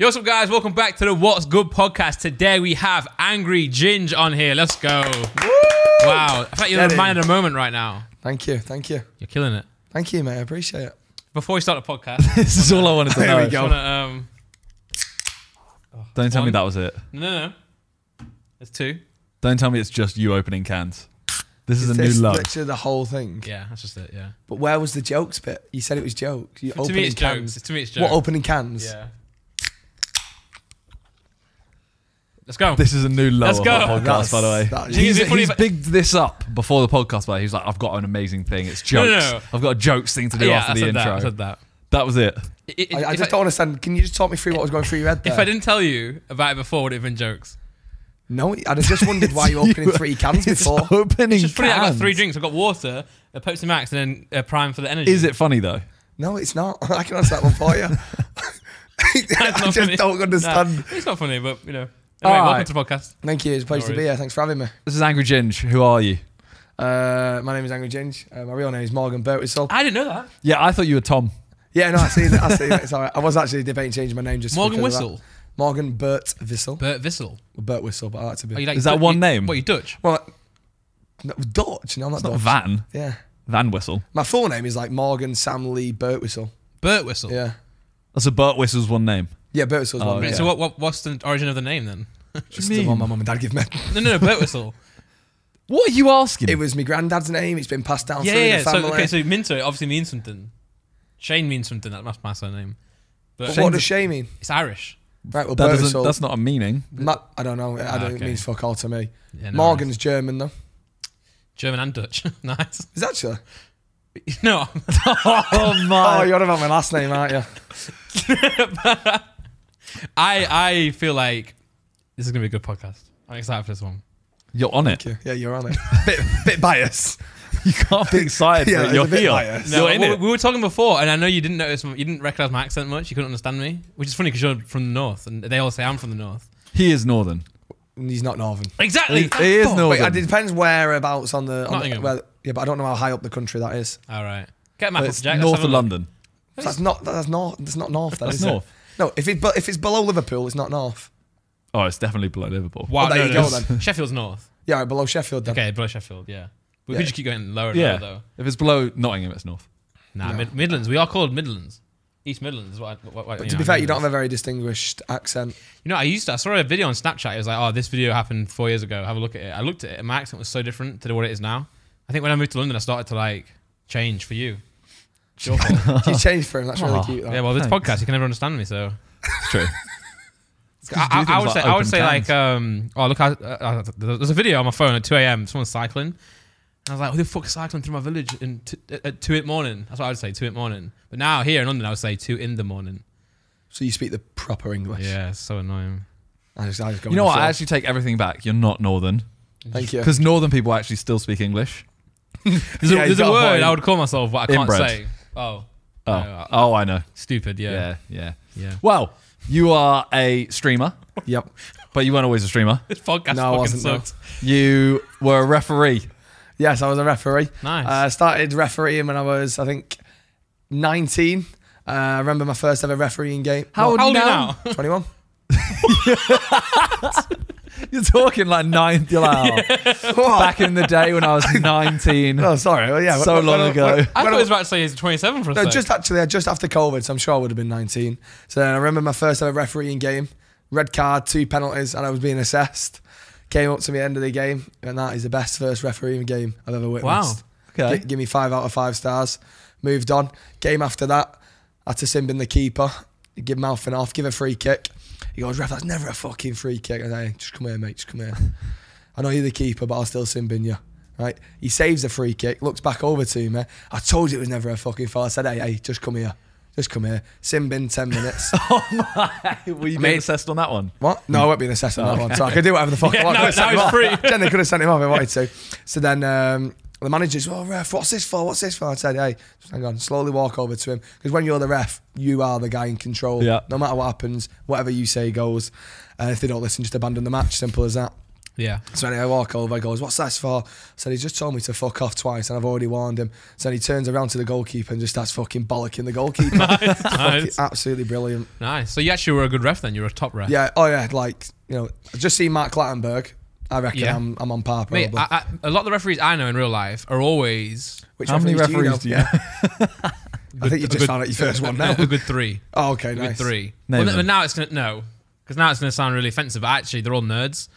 Yo, what's up, guys? Welcome back to the What's Good podcast. Today we have Angry Ginge on here. Let's go. Wow. I feel you're Get the in. man of the moment right now. Thank you, thank you, You're killing it. thank you, mate. I appreciate it. Before we start the podcast, This is all I wanted to There know. we go. Wanna, um, Don't tell me that was it. no, no, no. There's two. Don't tell me it's just you opening cans. This is a new This low. literally the whole thing. Yeah, that's just it. Yeah. But where was the jokes bit? You said it was jokes. You to opening me, it's cans. jokes. To me, it's jokes. What opening cans? Yeah. Let's go. This is a new low Let's of go. our podcast, That's- by the way. that- Do He's, funny he's if bigged this up before the podcast, but he's like, I've got an amazing thing. It's No, jokes. no, no. I've got a jokes thing to do yeah, after I the said intro. that. I said that. That was it. I- I- I, I if just don't understand. Can you just talk me through what was going through your head there? If I didn't tell you about it before, would it have been jokes? no, I'd just wondered why you were opening three cans It's before. opening It's just funny. I got cans. three drinks. I got water, a Pepsi Max, and then a Prime for the energy. Is it funny though? No, it's not. I can answer that one for you. I not just funny. don't understand. Nah, it's not funny, but you know. Anyway, All welcome right. to the podcast. Thank you. It's a pleasure No to be worries. here. Thanks for having me. This is Angry Ginge. Who are you? Uh, my name is Angry Ginge. Uh, my real name is Morgan Burtwistle. I didn't know that. Yeah, I thought you were Tom. Yeah, no, I see that. I see that. It's all right. I was actually debating changing my name just Morgan because of that. Whistle. Morgan Burt Whistle. Bert Vissel. Burt Whistle, but I like to be. You like Is that one you- name? What, you Dutch? Well, no, Dutch. No, I'm not It's not Dutch. Van. Yeah. Van Whistle. My full name is like Morgan Sam Lee Burt Whistle. Bert Whistle. Yeah. That's a Burt Whistle's one name. Yeah, Burt Whistle's Oh, one. Right. So what, what? What's the origin of the name then? Just the one my mum and dad give me. No, no, no. Bert Whistle. What are you asking? It was my granddad's name. It's been passed down yeah, through yeah. the So family. okay, so Minter obviously means something. Shane means something. That- That's my surname. But But what does Shane mean? it's Irish. Right, well, that Burt doesn't, that's not a meaning. Ma- I don't know. I Ah, don't, It okay. means fuck all to me. Yeah, no Morgan's German though. German and Dutch. nice. Is that actually? No, oh my. Oh, you're about my last name, aren't you? I I feel like this is gonna be a good podcast. I'm excited for this one. You're on it. Yeah, yeah you're on it. bit, bit biased. You can't be excited. Yeah, but it's you're a bit here. biased. No, You're in we, it. we were talking before, and I know you didn't notice, you didn't recognize my accent much. You couldn't understand me, which is funny because you're from the north, and they all say I'm from the north. He is northern. He's not northern. Exactly. He, he is oh, northern. Wait, it depends whereabouts on the. On the Nottingham. well, yeah, but I don't know how high up the country that is. All right. Get a map it's Jack. North of. London. So that's not. That's north. That's not north. Then, That's is north. It? No, if it if it's below Liverpool, it's not north. Oh, it's definitely below Liverpool. Wow, Well, oh, there no, you no, go then. Sheffield's north. Yeah, right, below Sheffield. Then. Okay, below Sheffield. Yeah. We Yeah. could just keep going lower and Yeah. lower though. If it's below Nottingham, it's north. Nah, No. Mid- Midlands. We are called Midlands. East Midlands. is What, I- what, what, But to know, be fair, you don't have a very distinguished accent. You know, I used to. I saw a video on Snapchat. It was like, oh, this video happened four years ago. Have a look at it. I looked at it, and my accent was so different to what it is now. I think when I moved to London, I started to like change for you. It's your fault. you changed for him. That's really Aw. cute. That. yeah, well, this Thanks. podcast, you can never understand me, so. It's true. I, I- I would say, I would say like, um, oh look, I, uh, uh, there's a video on my phone at 2 a.m. Someone's cycling, and I was like, who the fuck cycling through my village in t- at two in the morning? That's what I would say, two in the morning. But now here in London, I would say two in the morning. So you speak the proper English. Yeah, it's so annoying. I just, I just go you know with what? the I flow. actually take everything back. You're not northern Thank you. because northern people actually still speak English. There's Yeah, a, he's there's a got a word point. I would call myself, but I can't Inbred. say. Oh, Oh, No, oh, I know. stupid. Yeah, Yeah, yeah. yeah. Well, you are a streamer, Yep. but you weren't always a streamer. This podcast No, I fucking wasn't, no. sucked. You were a referee. Yes, I was a referee. Nice. I uh, started refereeing when I was, I think, 19. Uh, I remember my first ever refereeing game. How old How are old you are you now? now? 21. You're talking like ninth. You're like, oh, back in the day when I was 19. Oh, sorry. Well, yeah. So when- long when- ago. when- I thought I was about to say he's 27 for a No, sec. just actually, just after COVID, so I'm sure I would have been 19. So then I remember my first ever refereeing game, red card, two penalties, and I was being assessed. Came up to me end of the game, and that is the best first refereeing game I've ever witnessed. Wow. Okay. Gi- give me five out of five stars. Moved on. Game after that, had to sim bin the keeper, give mouthing off, give a free kick. He goes, ref, that's never a fucking free kick. I say, hey, just come here, mate, just come here. I know you're the keeper, but I'll still sim bin you. Right? He saves the free kick, looks back over to me. I told you it was never a fucking foul. I said, hey, hey, just come here. Just come here. Sim bin 10 minutes. Oh my! Were you Mate. being assessed on that one? What? No, I won't be an assessor on that one. So I could do whatever the fuck Yeah, I want. now- Could've sent now him it's free. Jenny could have sent him off if I wanted to. So then um, the manager's, well, ref, what's this for? What's this for? I said, hey, just hang on, slowly walk over to him. Because when you're the ref, you are the guy in control. Yeah. No matter what happens, whatever you say goes. Uh, if they don't listen, just abandon the match. Simple as that. Yeah. So anyway, I walk over, he goes, What's that for? I said, He's just told me to fuck off twice and I've already warned him. So then he turns around to the goalkeeper and just starts fucking bollocking the goalkeeper. nice. Nice. absolutely brilliant. Nice. So you actually were a good ref then. You were a top ref. Yeah, oh yeah, like, you know, I just see Mark Clattenburg. I reckon Yeah. I'm, I'm on par probably. Mate, I, I, a lot of the referees I know in real life are always. Which How many referees do you know? know? I think you just good- found out your first one now. A good three. Oh, okay, A good three. Name Well, them. but now it's gonna no, because now it's gonna sound really offensive. But actually, they're all nerds.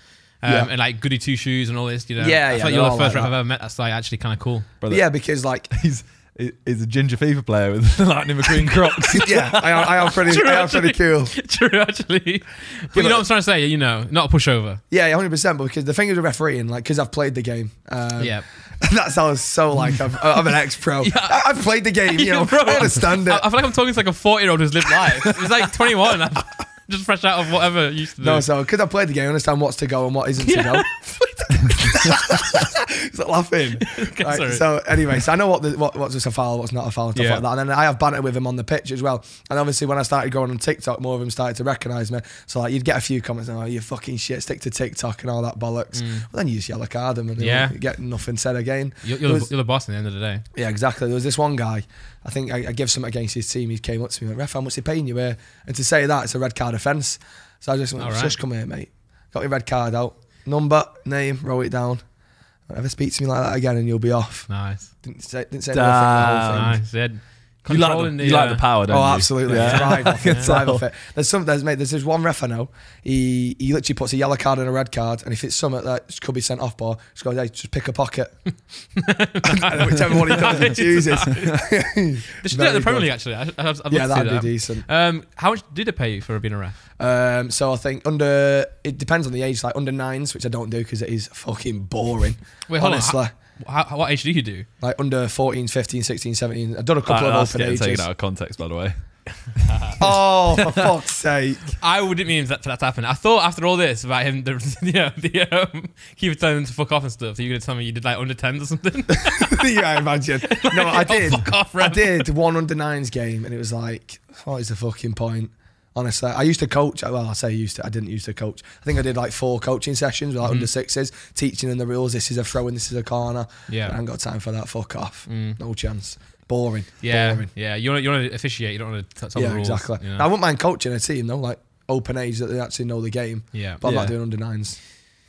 Um, Yeah. and like goody two shoes and all this, you know. Yeah, I yeah, feel like you're the first like ref I've ever met. That's like actually kind of cool. Brother, Yeah, because like, he's he's a ginger FIFA player with the Lightning McQueen Crocs. yeah, I am, I am pretty, True, I am pretty cool. True, actually. But you know what I'm trying to say? You know, not a pushover. Yeah, hundred percent. But because the thing is with refereeing, like, because I've played the game. Um, yeah. that sounds so like I'm, I'm an ex-pro. Yeah. I, I've played the game. You know, Bro, I understand it. I feel like I'm talking to like a 40 year old who's lived life. He's like 21. I'm just fresh out of whatever used to do. No, so because I played the game, I understand what's to go and what isn't to go. Is that laughing? Right, so anyway, so I know what the, what what's just a foul, what's not a foul, and stuff Yeah. like that. And then I have banter with him on the pitch as well. And obviously, when I started going on TikTok, more of them started to recognise me. So like, you'd get a few comments, "Oh, you fucking shit, stick to TikTok and all that bollocks." Well, then you just yellow card them and Mm. Yeah. you get nothing said again. you're, you're, was- the, you're the boss at the end of the day. Yeah, exactly. There was this one guy. I think I, I give something against his team. He came up to me and went, "Ref, how much they paying you here?" And to say that, it's a red card offence. So I just went, right. "Just come here, mate." Got your red card out, number, name, wrote it down. Don't ever speak to me like that again, and you'll be off. Nice. Didn't say, didn't say anything the whole ah, thing. Nice. Yeah. You like, Controlling the, you like uh, the power, don't Oh, you? absolutely. Yeah. Thrive off it. Thrive off it. There's some, there's, mate, there's this one ref I know. He, he literally puts a yellow card and a red card, and if it's something that could be sent off by, just goes, hey, just pick a pocket. and whichever one he does, he chooses. They should do that in the Premier. League, actually. I, I'd, I'd Yeah, that'd that. be decent. Um, how much did it pay you for being a ref? Um, so I think under it depends on the age, like under nines, which I don't do because it is fucking boring. Wait, hold honestly, on. How, how, what age do you do? like under 14, 15, 16, 17. I've done a couple that's of open getting taken out of context, by the way. Oh, for fuck's sake! I wouldn't mean that for that to happen. I thought after all this about him, the, you know, the um, he was telling him to fuck off and stuff. So you're gonna tell me you did like under tens or something? yeah, I imagine. No, I Oh, did. fuck off, I did one under nines game, and it was like, what is the fucking point? Honestly, I used to coach. Well, I say used to. I didn't used to coach. I think I did like four coaching sessions with like under sixes, teaching them the rules. This is a throw and this is a corner. Yeah. I haven't got time for that. Fuck off. Mm. No chance. Boring. Yeah, Boring. yeah. You want you want to officiate. You don't want to tell yeah, the rules. exactly. you know? I wouldn't mind coaching a team though, like open age that they actually know the game. yeah. But I'm not doing under nines.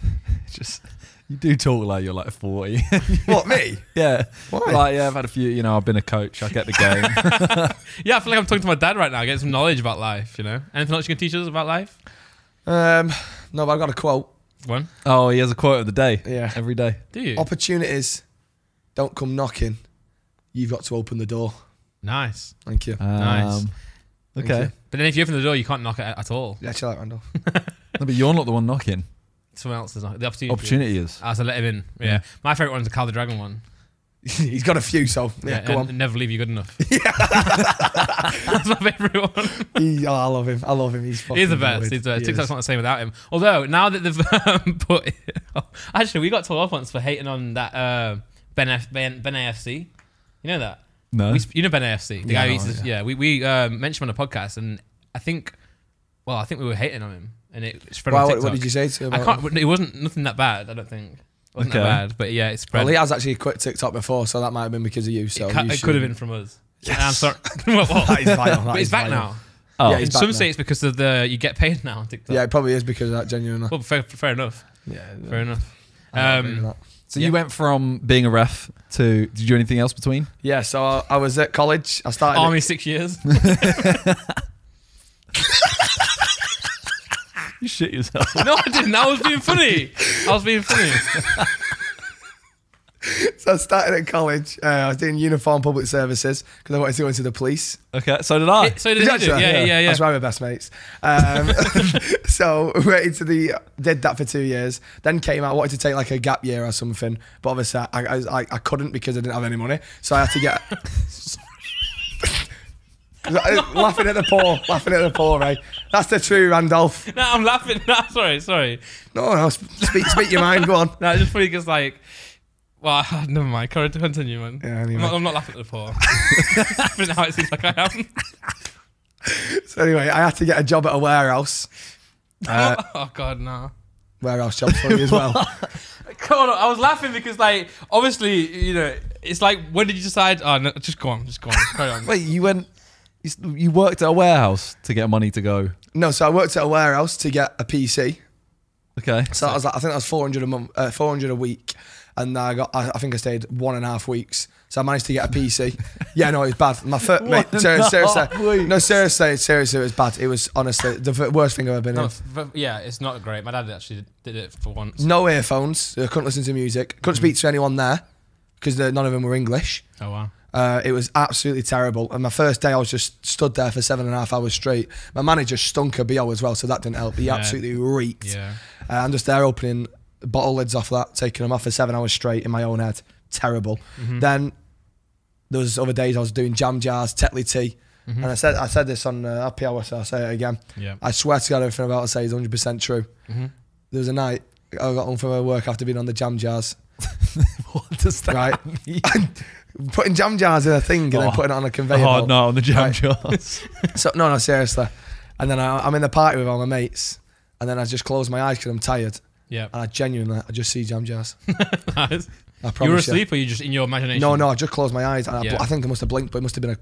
Just you do talk like you're like 40. what me? yeah. Why? Like yeah, I've had a few. You know, I've been a coach. I get the game. Yeah, I feel like I'm talking to my dad right now, getting some knowledge about life. You know, anything else you can teach us about life? Um, no, but I've got a quote. One. oh, he has a quote of the day. Yeah. Every day. Do you? Opportunities don't come knocking. You've got to open the door. nice. Thank you. Nice. Um, Thank Okay. you. But then if you open the door, you can't knock it at all. Yeah, chill out, Randolph. No, but you're not the one knocking. Someone else is not. The opportunity. Opportunity is. Ah, so let him in. Yeah. My favorite one's the Cal the Dragon one. He's got a few, so yeah, go and on. Never leave you good enough. That's my favorite one. He, oh, I love him. I love him. He's fucking He's the best. brilliant. He's the best. He TikTok's is. not the same without him. Although now that they've um, put, actually, we got told off once for hating on that uh, Ben, F, ben Ben AFC. You know that? No. We, sp- you know Ben AFC, the Yeah, guy who I eats know, this- yeah. yeah. We we um, mentioned him on the podcast, and I think, well, I think we were hating on him, and it spread Why, on what, TikTok. what did you say to him? I can't. It wasn't nothing that bad. I don't think. It wasn't Okay. that bad, but yeah, it spread. Well, he has actually quit TikTok before, so that might have been because of you. So it, ca- you it should- could have been from us. Yes. I'm sorry. what, what? That is vile, that but is back vile. now. oh, Yeah, he's back some now. say it's because of the you get paid now on TikTok. Yeah, it probably is because of that. Genuinely. Well, fair, fair enough. Yeah. Fair enough. I don't Um, that. so yeah. you went from being a ref to did you do anything else between? Yeah. So I, I was at college. I started. Army six years. You shit yourself. no, I didn't. I was being funny. I was being funny. So I started at college. Uh, I was doing uniform public services because I wanted to go into the police. okay, so did I. so did Did you you? Yeah, yeah, yeah. yeah. That's why we're best mates. Um, so went into the did that for two years. Then came out wanted to take like a gap year or something, but obviously I I, I, I couldn't because I didn't have any money. So I had to get. Laughing at the poor, laughing at the poor, right? That's the true Randolph. No, I'm laughing. No, sorry, sorry. No, no, sp- speak, speak your mind. Go on. No, it's just funny because like, well, never mind. Continue, man. Yeah, I'm, anyway. not, I'm not laughing at the poor. but now it seems like I am. So anyway, I had to get a job at a warehouse. Uh, oh God, no. warehouse jobs for you as well. Come on, I was laughing because, like, obviously, you know, it's like, when did you decide? Oh, no, just go on, just go on, carry on. Wait, you went. You, worked at a warehouse to get money to go. no, so I worked at a warehouse to get a PC. Okay. So that was like, I think that was 400 a month, uh, 400 a week. And I got, I, I think I stayed one and a half weeks. So I managed to get a PC. yeah, no, it was bad. My foot, mate, One ser- seriously, weeks. no, seriously, seriously, it was bad. It was honestly the v- worst thing I've ever been No, in. f- f- yeah, it's not great. My dad actually did it for once. No earphones. I couldn't listen to music. Couldn't speak to anyone there because none of them were English. Oh, wow. Uh, it was absolutely terrible. And my first day, I was just stood there for seven and a half hours straight. My manager stunk a BO as well, so that didn't help. He Yeah. absolutely reeked. Yeah. Uh, I'm just there opening bottle lids off that, taking them off for seven hours straight in my own head. Terrible. Mm-hmm. Then there was other days I was doing jam jars, Tetley tea. And I said I said this on uh, Happy Hour, so I'll say it again. Yeah. I swear to God, everything I'm about to say is 100% true. Mhm. There was a night I got home from my work after being on the jam jars, what does that right? mean? putting jam jars in a thing and then Oh, putting it on a conveyor hard belt. night on the jam Right. jars. So no, no, seriously. And then I, I'm in the party with all my mates, and then I just close my eyes because I'm tired, Yeah. and I genuinely I just see jam jars. Nice. I You were you. asleep or you just in your imagination? No, no, I just closed my eyes, and I, Yeah. I think I must have blinked, but it must have been a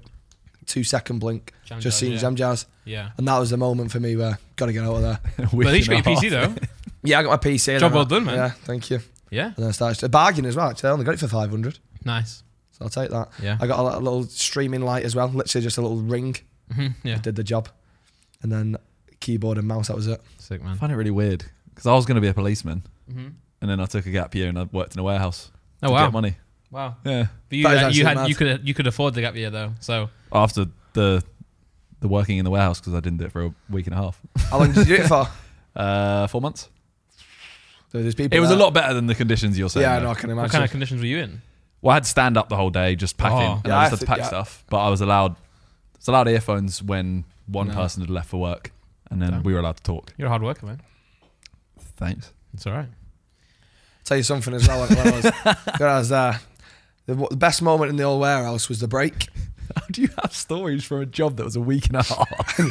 two second blink. Jam just jars, seeing yeah. jam jars, Yeah. and that was the moment for me where got to get out of there. But at least you got your PC though. Yeah, I got my PC. Job well I- done, man. Yeah, thank you. Yeah. And then I started a bargain as well. Actually, I only got it for five hundred, Nice. So I'll take that. Yeah. I got a, a little streaming light as well, literally just a little ring. hmm Yeah. Did the job, and then keyboard and mouse. That was it. Sick I man. find it really weird because I was going to be a policeman hmm and then I took a gap year and I worked in a warehouse Oh to wow. get money. Wow. Yeah. But you, uh, you had mad. you could you could afford the gap year though. So After the the working in the warehouse because I didn't do it for a week and a half. How long did you do it for? Uh, four months. There's people. It was a lot better than the conditions you're saying. Yeah, though. no, I can imagine. what kind of conditions were you in? Well, I had to stand up the whole day just packing, Oh. and Yeah, I I just had to pack yeah. stuff. But I was allowed, I was allowed earphones when one No. person had left for work, and then Damn. we were allowed to talk. You're a hard worker, man. Thanks. It's all right. I'll Tell you something as well. When I was, when I was there, the, the best moment in the old warehouse was the break. How do you have stories for a job that was a week and a half?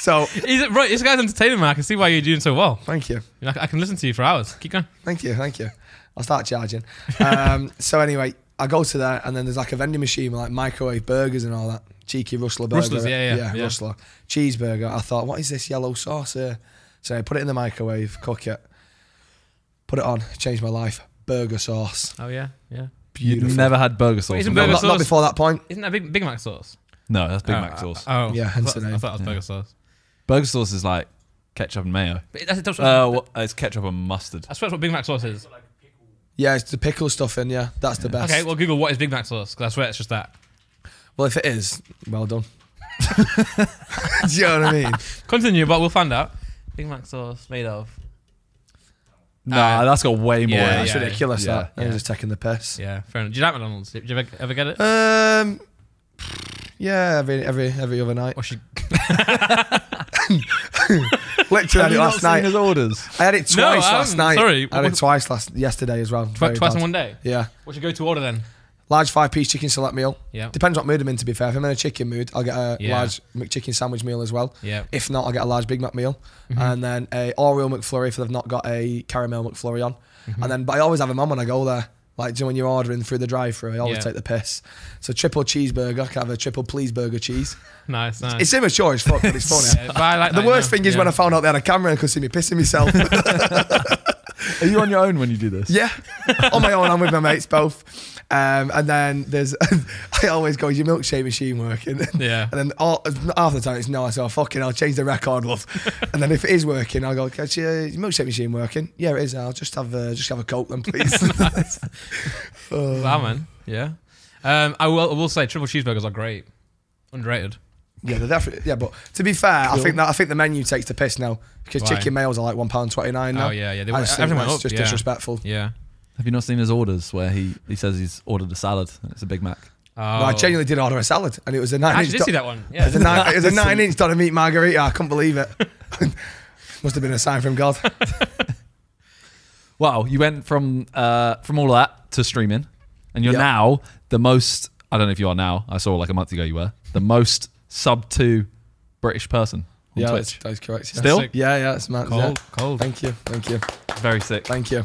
So He's, right, this guy's entertaining, man. I can see why you're doing so well. thank you, You I, I can listen to you for hours. Keep going. thank you, thank you. I'll start charging. Um, so anyway, I go to there and then there's like a vending machine with like microwave burgers and all that. Cheeky Rustler burger. Rustlers, yeah, yeah, yeah. Rustler. Cheeseburger. I thought, what is this yellow sauce here? So I put it in the microwave, cook it, put it on, changed my life. Burger sauce. Oh yeah, yeah. Beautiful. You've never had burger sauce. Wait, isn't burger burgers? not, not before that point. Isn't that Big Big Mac sauce? No, that's Big Oh, Mac sauce. Oh, Yeah, I hence thought, the I thought it was Yeah. burger sauce. burger sauce is like ketchup and mayo. But that's, that's, Uh, what, it's ketchup and mustard. I swear that's what Big Mac sauce is. Yeah, it's the pickle stuff in. Yeah, that's the best. Okay, well, Google what is Big Mac sauce because I swear it's just that. Well, if it is, well done. Do you know what I mean? Continue, but we'll find out. Big Mac sauce made of. Nah, Uh, that's got way more. yeah, in it. That's yeah. ridiculous. yeah, that. I'm just taking the piss. Yeah, fair enough. Do you like McDonald's? Did you ever, ever get it? Um, yeah, every every every other night. Or should, Literally had it last night. his orders? I had it twice No, last night. Sorry. I had it twice last yesterday as well. Twice, twice bad. in one day. Yeah, What's your go-to order then? large five piece chicken select meal. Yeah, Depends what mood I'm in. To be fair, if I'm in a chicken mood, I'll get a Yeah. large McChicken sandwich meal as well. yeah. If not, I'll get a large Big Mac meal, Mm-hmm. and then a Oreo McFlurry if they've not got a caramel McFlurry on. Mm-hmm. And then, but I always have them on when I go there. Like when you're ordering through the drive-through, I always Yeah. take the piss. So triple cheeseburger, I can have a triple please burger cheese. Nice, nice. It's immature as fuck, but it's funny. Yeah, like The worst thing is yeah. when I found out they had a camera and could see me pissing myself. Are you on your own when you do this? yeah, on my own, I'm with my mates both. Um, and then there's, I always go, is your milkshake machine working? Yeah. And then all, half the time it's no, so I fucking, I'll change the record, love. and then if it is working, I'll go, is your milkshake machine working? Yeah, it is. I'll just have, uh, just have a coke then, please. Oh. Wow, man. Yeah. Um, I will, I will say triple cheeseburgers are great. Underrated. Yeah, they're definitely. Yeah, but to be fair, I think that I think the menu takes the piss now because Why? chicken meals are like one pound twenty nine now. Oh yeah, yeah. They, I just think went up. just yeah. disrespectful. Yeah. Have you not seen his orders where he, he says he's ordered a salad and it's a Big Mac? Oh. No, I genuinely did order a salad, and it was a nine actually inch. did do- see that one. It Yeah. was a nine, it was a nine inch doner meat margarita. I couldn't believe it. Must have been a sign from God. Wow, you went from uh, from all of that to streaming, and you're Yep. now the most. I don't know if you are now. I saw like a month ago you were the most sub two British person on yeah, Twitch. that's, that's correct. Yeah. Still? Sick. Yeah, yeah, it's mad. Cold, Yeah. cold. Thank you, thank you, Very sick. thank you.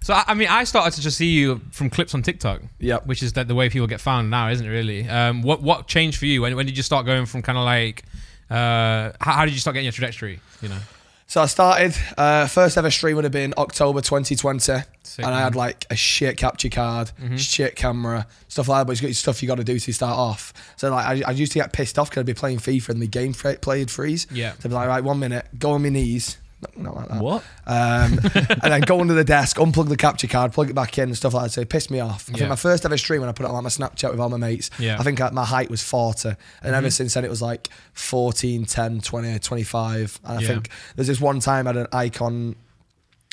So I mean, I started to just see you from clips on TikTok, Yep. which is that the way people get found now, isn't it? Really. Um, what what changed for you? When when did you start going from kind of like, uh, how, how did you start getting your trajectory? You know. So I started. Uh, first ever stream would have been October 2020, Sick, and I had like a shit capture card, shit camera, stuff like that. But it's got stuff you got to do to start off. So like I, I used to get pissed off because I'd be playing FIFA and the game played freeze. Yeah. So I'd be like, right, one minute, go on my knees. No, not like that. What? Um, and then go under the desk, unplug the capture card, plug it back in, and stuff like that. So it pissed me off. I Yeah. think my first ever stream when I put it on like my Snapchat with all my mates, Yeah. I think uh, my height was 40. And ever since then, it was like 14, 10, 20, 25. And I Yeah. think there's this one time I had an icon.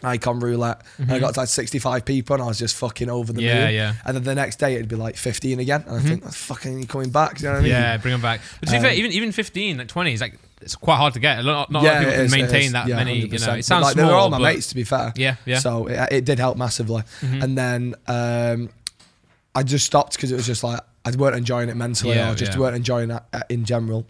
Icon roulette, and I got to like 65 people, and I was just fucking over the Yeah, moon. yeah. And then the next day it'd be like 15 again, and I think, that's fucking coming back. You know what I mean? Yeah, bring them back. But to be Um, fair, even even 15, like 20 is like it's quite hard to get. Not, not a lot of people it can maintain that Yeah, many. You know, it sounds like, small. They were all my but- mates, to be fair. Yeah, yeah. So it, it did help massively. Mhm. And then um, I just stopped because it was just like I weren't enjoying it mentally Yeah, or just yeah. weren't enjoying it uh, in general.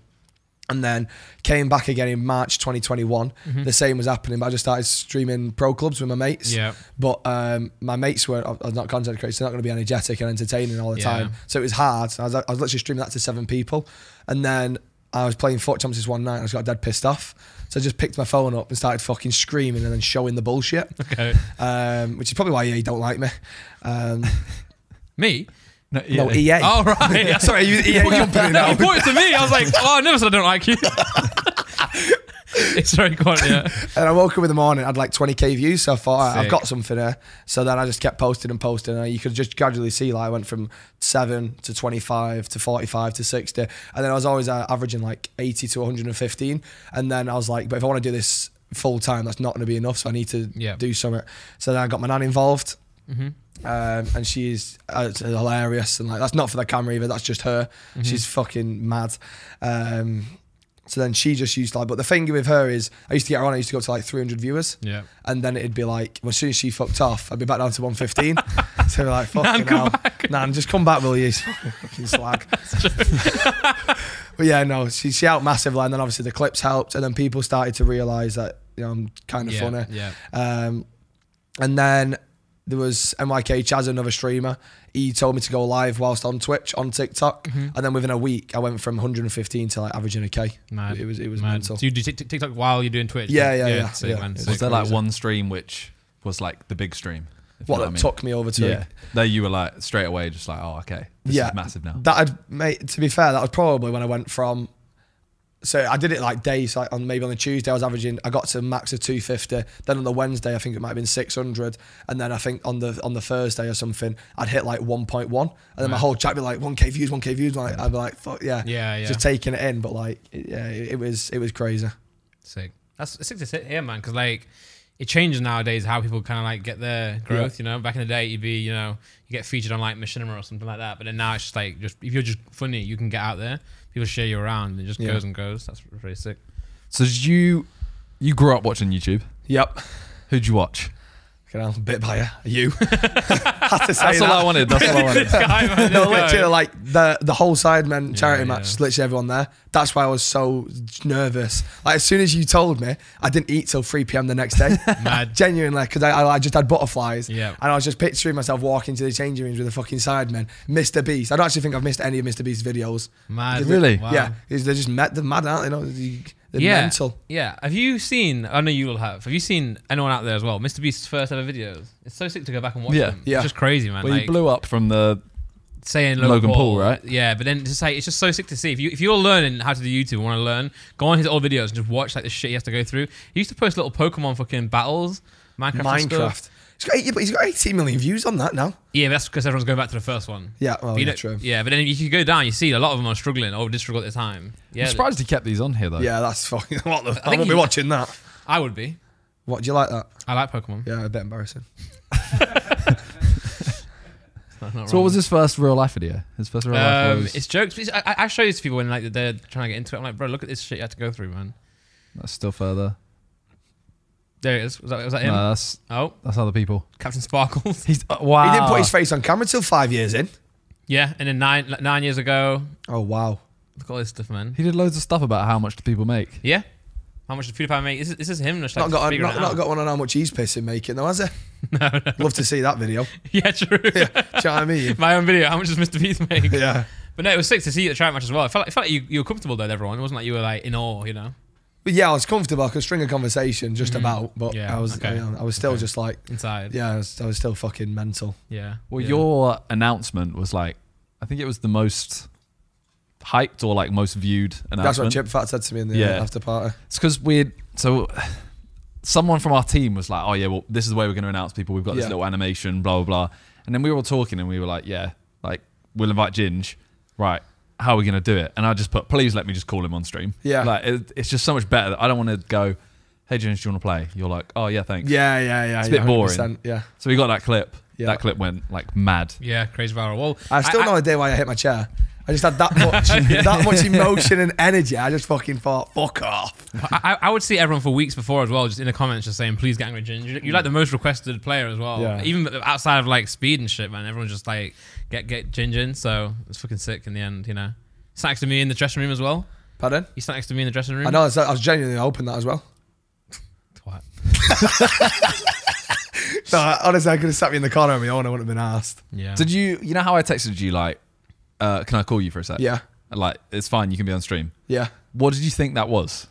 And then came back again in March 2021. The same was happening, but I just started streaming pro clubs with my mates. Mm-hmm. Yeah. But um, my mates weren't, I was not content creators, they're not going to be energetic and entertaining all the Yeah. time. So it was hard. I was, I was literally streaming that to seven people. And then I was playing FUT Champs this one night and I just got dead pissed off. So I just picked my phone up and started fucking screaming and then showing the bullshit, Okay. um, which is probably why EA don't like me. Um, Me? No, No, EA. Oh right. Sorry, you EA company no, now. you pointed to me. I was like, oh, I never said I don't like you. it's very quiet. Yeah. And I woke up in the morning, I had like 20k views. So I thought, right, I've got something here. So then I just kept posting and posting. And you could just gradually see, like, I went from 7 to 25 to 45 to 60. And then I was always uh, averaging like 80 to 115. And then I was like, but if I want to do this full time, that's not going to be enough. So I need to Yeah. do something. So then I got my nan involved. Mm-hmm. Um, and she's uh, hilarious. And like, that's not for the camera either. That's just her. Mm-hmm. She's fucking mad. Um, so then she just used to like, but the thing with her is, I used to get her on. I used to go to like 300 viewers, Yeah. and then it'd be like, well, as soon as she fucked off, I'd be back down to 115. so we're like, Nan, fucking come hell. Nan, just come back, will you? fucking slag. but yeah, no, she, she helped massively, and then obviously the clips helped, and then people started to realise that you know I'm kind of yeah. funny. Yeah. Um, and then there was MYK Chaz, another streamer. He told me to go live whilst on Twitch, on TikTok, Mm-hmm. and then within a week, I went from 115 to like averaging a K. Mad. It was it was Mad. mental. So you do Tik- Tik- TikTok while you're doing Twitch? Yeah, yeah, yeah, Sick, yeah. man. It Sick. Was there like one stream which was like the big stream? if you what that I mean? took me over to Yeah. There you were like straight away just like, oh, okay. This Yeah. is massive now. That I'd mate. To be fair, that was probably when I went from. So I did it like days, like on maybe on the Tuesday I was averaging. I got to max of two fifty. Then on the Wednesday I think it might have been six hundred, and then I think on the on the Thursday or something I'd hit like one point one, and then my whole chat would be like one k views, one k views. Like I'd be like fuck yeah, Yeah, yeah. just taking it in. But like yeah, it, it was it was crazy. Sick. That's it's sick to sit here, man. Because like it changes nowadays how people kind of like get their growth. You know, back in the day, you'd be you know you get featured on like Machinima or something like that. But then now it's just like just if you're just funny, you can get out there. People share you around, and it just Yeah. goes and goes. That's very sick. So did you you grew up watching YouTube? Yep. Who'd you watch? You know, bit by you. You. Had to say That's all. I wanted. That's all I wanted. guy, man, no, this guy. literally, like the the whole Sidemen charity Yeah, match, yeah. just literally everyone there. That's why I was so nervous. Like as soon as you told me, I didn't eat till 3 p.m. the next day. Mad. Genuinely, because I, I, I just had butterflies. Yeah. And I was just picturing myself walking to the changing rooms with the fucking Sidemen, Mr. Beast. I don't actually think I've missed any of Mr. Beast's videos. Mad. Really? Wow. Yeah, they're just mad. They're mad, aren't they? You know, they- they're yeah. mental. Yeah. Have you seen? I know you will have. Have you seen anyone out there as well? Mr. Beast's first ever videos. It's so sick to go back and watch Yeah. them. Yeah. It's just crazy, man. Well, like, you blew up from the saying Logan Logan, Paul, right? Yeah, but then just like it's just so sick to see. If you if you're learning how to do YouTube want to learn, go on his old videos and just watch like the shit he has to go through. He used to post little Pokemon fucking battles, Minecraft. Minecraft. He's got, eight- but he's got 18 million views on that now. Yeah, that's because everyone's going back to the first one. Yeah, well, But you yeah, know- true. Yeah, but then if you go down, you see a lot of them are struggling or did struggle at the time. Yeah, I'm surprised he kept these on here though. Yeah, that's fucking. What the, I, think won't be watching that. I would be. What do you like that? I like Pokemon. Yeah, a bit embarrassing. Not- not So what was his first real life video? His first real life Um, was it's jokes. It's- I, I show this to people when like they're trying to get into it. I'm like, bro, look at this shit you had to go through, man. that's still further. There it is. Was that, was that him? No, that's oh, that's other people. Captain Sparklez. He's uh, wow. He didn't put his face on camera till five years in. yeah, and then nine like, nine years ago, Oh wow. look at all this stuff, man. He did loads of stuff about how much do people make. Yeah, How much does PewDiePie make? Is this is him just like Not got, figuring not, not got one on how much he's pissing making though, has he? no, no. Love to see that video. Yeah, true. Yeah, do you know what I mean? My own video. How much does Mr. Beast make? Yeah. But no, it was sick to see you at the track match as well. I felt like, I felt like you, you were comfortable there with everyone. It wasn't like you were like in awe, you know, But yeah, I was comfortable. I could string a conversation just Mhm. about, but Yeah, I was okay. you know, I was still Okay. just like, inside. yeah, I was, I was still fucking mental. Yeah. Well, yeah. your announcement was like, I think it was the most hyped or like most viewed announcement. That's what Chip Fat said to me in the Yeah. after party. It's because we so someone from our team was like, "Oh yeah, well this is the way we're going to announce people. We've got this little animation, blah blah blah." And then we were all talking, and we were like, "Yeah, like we'll invite Ginge, right? How are we going to do it?" And I just put, "Please let me just call him on stream." Yeah. like it, it's just so much better. that I don't want to go, "Hey James, do you want to play?" You're like, "Oh yeah, thanks." Yeah, yeah, yeah. It's a yeah, bit boring. Yeah. So we got that clip. Yeah. That clip went like mad. Yeah, crazy viral. Well, I still I, no idea why I hit my chair. I just had that much, that much emotion and energy. I just fucking thought, fuck off. I, I, I would see everyone for weeks before as well, just in the comments, just saying, "Please get angry, Ginger." You're, you're like the most requested player as well. Yeah. Even outside of like speed and shit, man. Everyone's just like, "Get get Ginger." in. So it's fucking sick in the end, you know. Sat next to me in the dressing room as well. Pardon? You sat next to me in the dressing room. I know. I was, I was genuinely hoping that as well. Twat. No, honestly, I could have sat me in the corner on my own. I wouldn't have been asked. Yeah. Did you? You know how I texted you like, uh, "Can I call you for a sec?" Yeah, Like it's fine. You can be on stream. yeah. What did you think that was?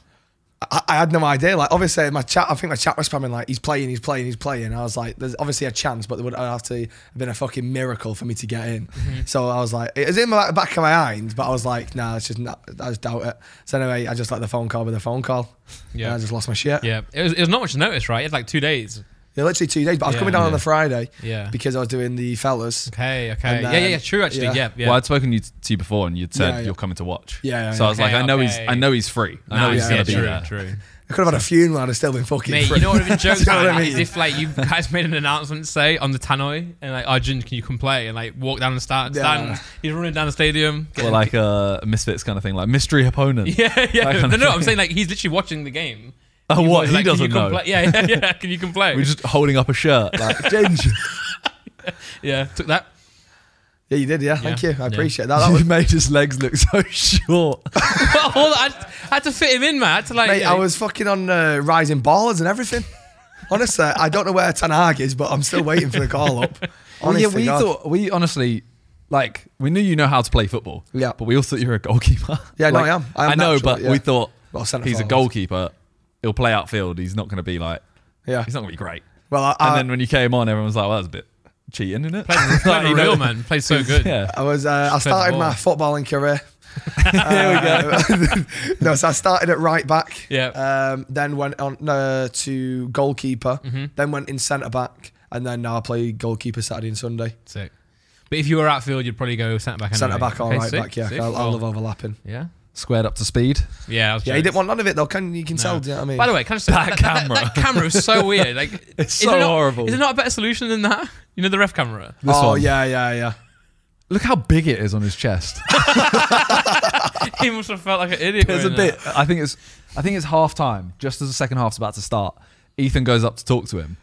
I, I had no idea. Like, obviously, my chat. I think my chat was spamming like, "He's playing, he's playing, he's playing." I was like, "There's obviously a chance, but there would have to have been a fucking miracle for me to get in." So I was like, it was in my back of my mind, but I was like, "Nah, it's just not." I just doubt it. So anyway, I just like the phone call with a phone call. Yeah, Yeah. I just lost my shit. Yeah. It was, it was not much to notice, right? It's like two days. Yeah, literally two days. But I was Yeah. coming down on Yeah. the Friday Yeah. because I was doing the fellas. Okay. Okay. And yeah. then- Yeah. Yeah. True. Actually. yeah. Yeah. Yeah. Well, I'd spoken you to you before, and you'd said Yeah, yeah. you're coming to watch. Yeah, yeah, So I was yeah. like, I know he's, Okay, I know he's free. I know Nice, he's yeah, gonna be true, there. True. I could have had a funeral and I'd still been fucking Mate, free. you know what would have been jokes You know what like I that is mean? if like you guys made an announcement, say on the tannoy, and like, oh, Arjun, can you come play? And like walk down the stand, Yeah. stand. He's running down the stadium. Or like a misfits kind of thing, like mystery opponent. yeah, yeah. That kind No, no. I'm saying like he's literally watching the game. Oh, He what? was He like, doesn't you know. Play? Yeah, yeah, yeah. Can you complain? We're just holding up a shirt, like Ginge. yeah, took that. Yeah, you did. Yeah, thank you. I Yeah. appreciate that. That was, you made his legs look so short. All that- I had to fit him in, man. I had to like. mate, yeah. I was fucking on uh, rising ballers and everything. Honestly, I don't know where Tanag is, but I'm still waiting for the call up. Well, Honestly, yeah, we God. thought we honestly like we knew you know how to play football. Yeah. but we all thought you were a goalkeeper. Yeah, no, I am. I am know, natural, but yeah. we thought well, centre he's a goalkeeper. He'll play outfield. He's not going to be like Yeah. he's not going to be great. Well, I, And I, then when you came on, everyone was like, "Well, that's a bit cheating, isn't it?" played, played You real man. Played so good. Yeah. I was. Uh, I started my footballing career. Here we go. go. no, so I started at right back. Yeah. Um, then went on uh, to goalkeeper. Mhm. Then went in centre back, and then now I play goalkeeper Saturday and Sunday. Sick. But if you were outfield, you'd probably go centre back. Anyway. Centre back or Okay, right sick, back. Yeah, sick. I, I love overlapping. Yeah. Squared up to speed. Yeah. I was Yeah, he didn't want none of it though. Can you can No. tell? Do you know what I mean? By the way, can I just say That that, that, that- camera. that camera is so weird. Like, It's so it not, horrible. Is it not a better solution than that? You know the ref camera. This oh one. yeah, yeah, yeah. Look how big it is on his chest. he must have felt like an idiot. There's a bit. that. I think it's. I think it's half time. Just as the second half's about to start, Ethan goes up to talk to him,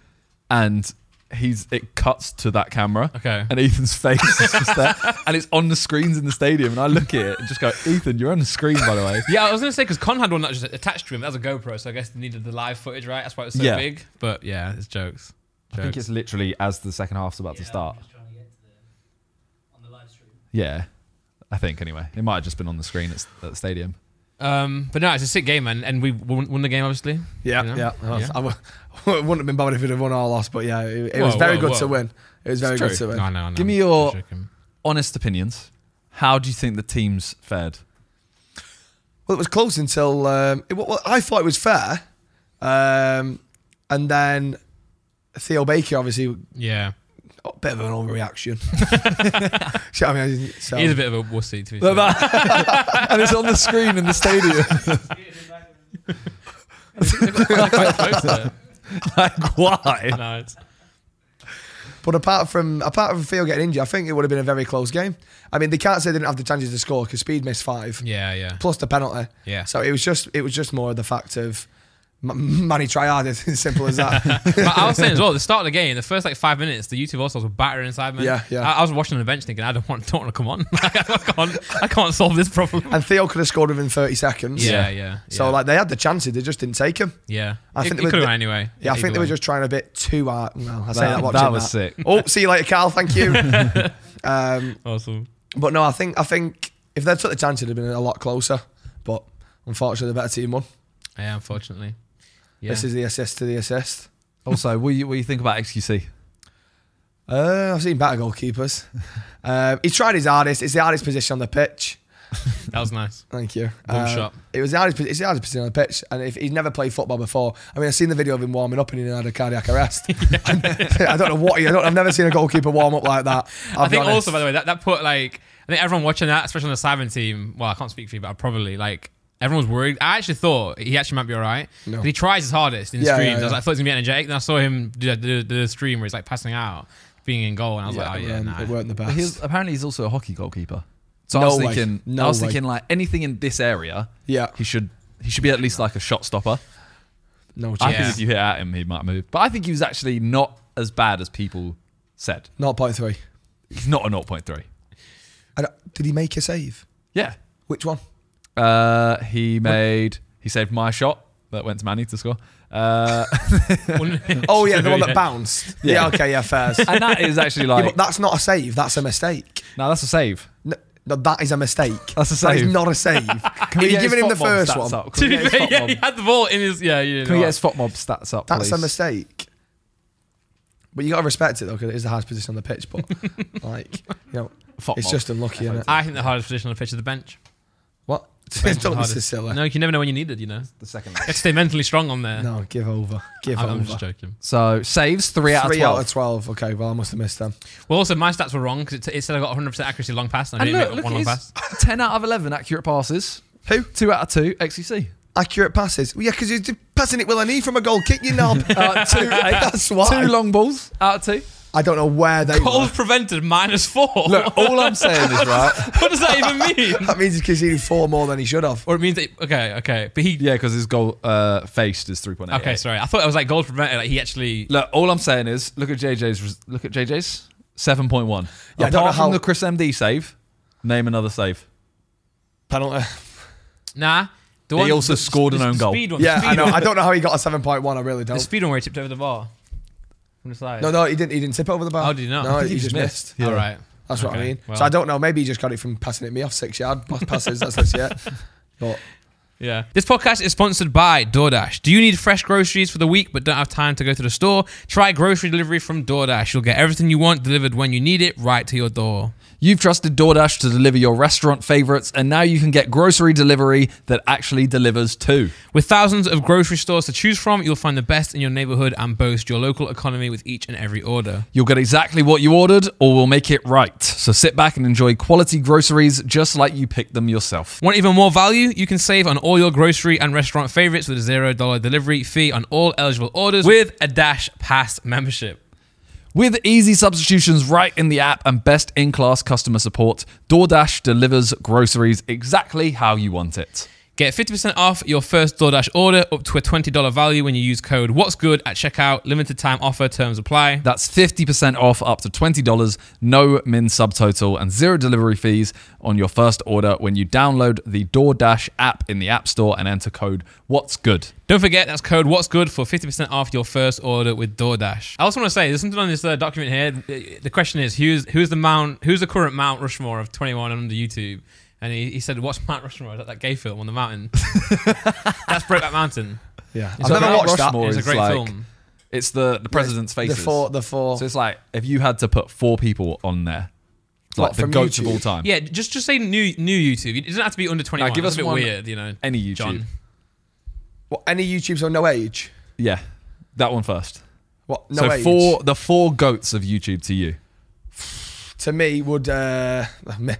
and he's. It cuts to that camera. Okay. And Ethan's face is just there, and it's on the screens in the stadium. And I look at it and just go, "Ethan, you're on the screen, by the way." Yeah, I was gonna say because Con had one that was just attached to him. That was a GoPro, so I guess they needed the live footage, right? That's why it was so Yeah. big. But yeah, it's jokes. I think it's literally as the second half's about to start. Yeah, I think anyway. It might have just been on the screen at, at the stadium. Um, but no, it's a sick game, man, and we won, won the game, obviously. Yeah, You know? yeah. Yeah. I w- wouldn't have been bothered if we'd have won or lost, but yeah, it, it was very whoa, good whoa. to win. It was very good to win. No, no, no. Give me your- Honest opinions. How do you think the teams fared? Well, it was close until um, it, well, I thought it was fair, um, and then Theo Baker obviously Yeah, a bit of an overreaction. So, I mean, so, he's a bit of a wussy to be Look fair. and it's on the screen in the stadium. They're quite close there. like, why? No, it's, But apart from apart from Theo getting injured, I think it would have been a very close game. I mean, they can't say they didn't have the chances to score because Speed missed five yeah, yeah, plus the penalty. yeah. So it was just it was just more of the fact of M- Manny try hard. It's simple as that. But I was saying as well, at the start of the game, the first like five minutes, the YouTube also were battering inside me. Yeah, yeah. I, I was watching on the bench thinking, I don't want, don't want to come on. I can't, I can't solve this problem. and Theo could have scored within 30 seconds. Yeah, yeah. So yeah. like they had the chances, they just didn't take them. yeah, I I think think they were- could anyway. Yeah, I think either they were just trying a bit too hard. Well, I say That- that, watching that was sick. Oh, see you later, Carl. Thank you. um, awesome. but no, I think I think if they'd took the chance, it'd have been a lot closer. But unfortunately, the better team won. Yeah, unfortunately. Yeah. This is the assist to the assist. Also, what do you, what do you think about XQC? Uh, I've seen better goalkeepers. um, he tried his hardest. It's the hardest position on the pitch. that was nice. Thank you. Good Uh, shot. It was the hardest. It's the hardest position on the pitch, and if he's never played football before, I mean, I've seen the video of him warming up and he had a cardiac arrest. I don't know what. He, I don't, I've never seen a goalkeeper warm up like that. I'll I think honest. also, by the way, that, that put like I think everyone watching that, especially on the Simon team. Well, I can't speak for you, but I probably like everyone was worried. I actually thought he actually might be all right. No. But he tries his hardest in Yeah, streams. yeah, I, was like, I thought he was gonna be energetic. Then I saw him do the, the, the stream where he's like passing out, being in goal, and I was Yeah, like, oh yeah, um, nah. it weren't the best. He's, apparently, he's also a hockey goalkeeper. So No I was way. thinking, No I was way. thinking like anything in this area, yeah, he should he should be at least like a shot stopper. no chance. I chance. think if you hit at him, he might move. But I think he was actually not as bad as people said. Not point three. He's not a 0.3. I Did he make a save? Yeah. Which one? Uh, he made he saved my shot that went to Manny to score. Uh, Oh yeah, the one that bounced. Yeah. Yeah. okay, yeah, fair. and that is actually yeah, like but that's not a save. That's a mistake. no, that's a save. No, no, that is a mistake. That's a save. is not a save. Can Are you get giving him the first stats one? Up? to Can we be get fair, his yeah, FOTMOB- he had the ball in his yeah. You Can we get his FotMob stats up, That's please? a mistake. But you got to respect it though, because it is the hardest position on the pitch. But like, you know, FOTMOB. it's just unlucky, isn't it? I think the hardest position on the pitch is the bench. What? The bench is the Don't hardest. this is silly. No, you can never know when you need it. You know, the second. you have to stay mentally strong on there. No, give over. Give I'm, over. I'm just joking. So saves three out of Three twelve. out of twelve. Okay, well I must have missed them. Well, also my stats were wrong because it, it said I got 100 percent accuracy long pass, and I And didn't look, make look one long at pass. his ten out of eleven accurate passes. Who? Two out of two XQC. Accurate passes. Well, yeah, because you're passing it with a knee from a goal kick, you knob. Uh, two, That's why. two long balls out of two. I don't know where they Goals were. prevented minus four. Look, all I'm saying is right. what does that even mean? That means he's conceded four more than he should have. Or it means that, okay, okay, but he. Yeah, because his goal uh, faced is three point eight. Okay, sorry. I thought it was like goals prevented. Like he actually. Look, all I'm saying is look at JJ's. Look at JJ's seven point one. Yeah, I Apart don't know from how- the Chris MD save, name another save. Penalty. Nah. The He also scored an own the goal. Speed one, Yeah, the I know. One, I don't know how he got a seven point one. I really don't. The speed one where he tipped over the bar. From the side. No, no, he didn't. He didn't tip it over the bar. Oh, did he not? No, I he, think he just missed. missed. All right. That's what I mean. well. So I don't know. Maybe he just got it from passing it me off six yard passes. That's that's it. But Yeah. This podcast is sponsored by DoorDash. Do you need fresh groceries for the week but don't have time to go to the store? Try grocery delivery from DoorDash. You'll get everything you want delivered when you need it right to your door. You've trusted DoorDash to deliver your restaurant favorites, and now you can get grocery delivery that actually delivers too. With thousands of grocery stores to choose from, you'll find the best in your neighborhood and boast your local economy with each and every order. You'll get exactly what you ordered, or we'll make it right. So sit back and enjoy quality groceries just like you picked them yourself. Want even more value? You can save on all your grocery and restaurant favorites with a $0 delivery fee on all eligible orders with a Dash Pass membership. With easy substitutions right in the app and best in class customer support, DoorDash delivers groceries exactly how you want it. Get 50% off your first DoorDash order up to a $20 value when you use code What's Good at checkout. Limited time offer, terms apply. That's 50% off up to $20, no min subtotal, and zero delivery fees on your first order when you download the DoorDash app in the App Store and enter code What's Good. Don't forget that's code What's Good for 50% off your first order with DoorDash. I also want to say there's something on this uh, document here. The question is who's who's the Mount who's the current Mount Rushmore of 21 under YouTube? And he, he said, "What's Mount Rushmore? Is that that gay film on the mountain? that's Brokeback Mountain. yeah, I've never watched that. Rushmore. Or It's a great like- film. It's the, the president's faces. The four, the four. So it's like if you had to put four people on there, like What, the from goats of all time. Yeah, just just say new new YouTube. It doesn't have to be under 21. Nah, give That's us a bit one- weird, you know. Any YouTube. John. What, any YouTubes on no age? Yeah. That one first. What? No so age. four the four goats of YouTube to you. to me would. uh me-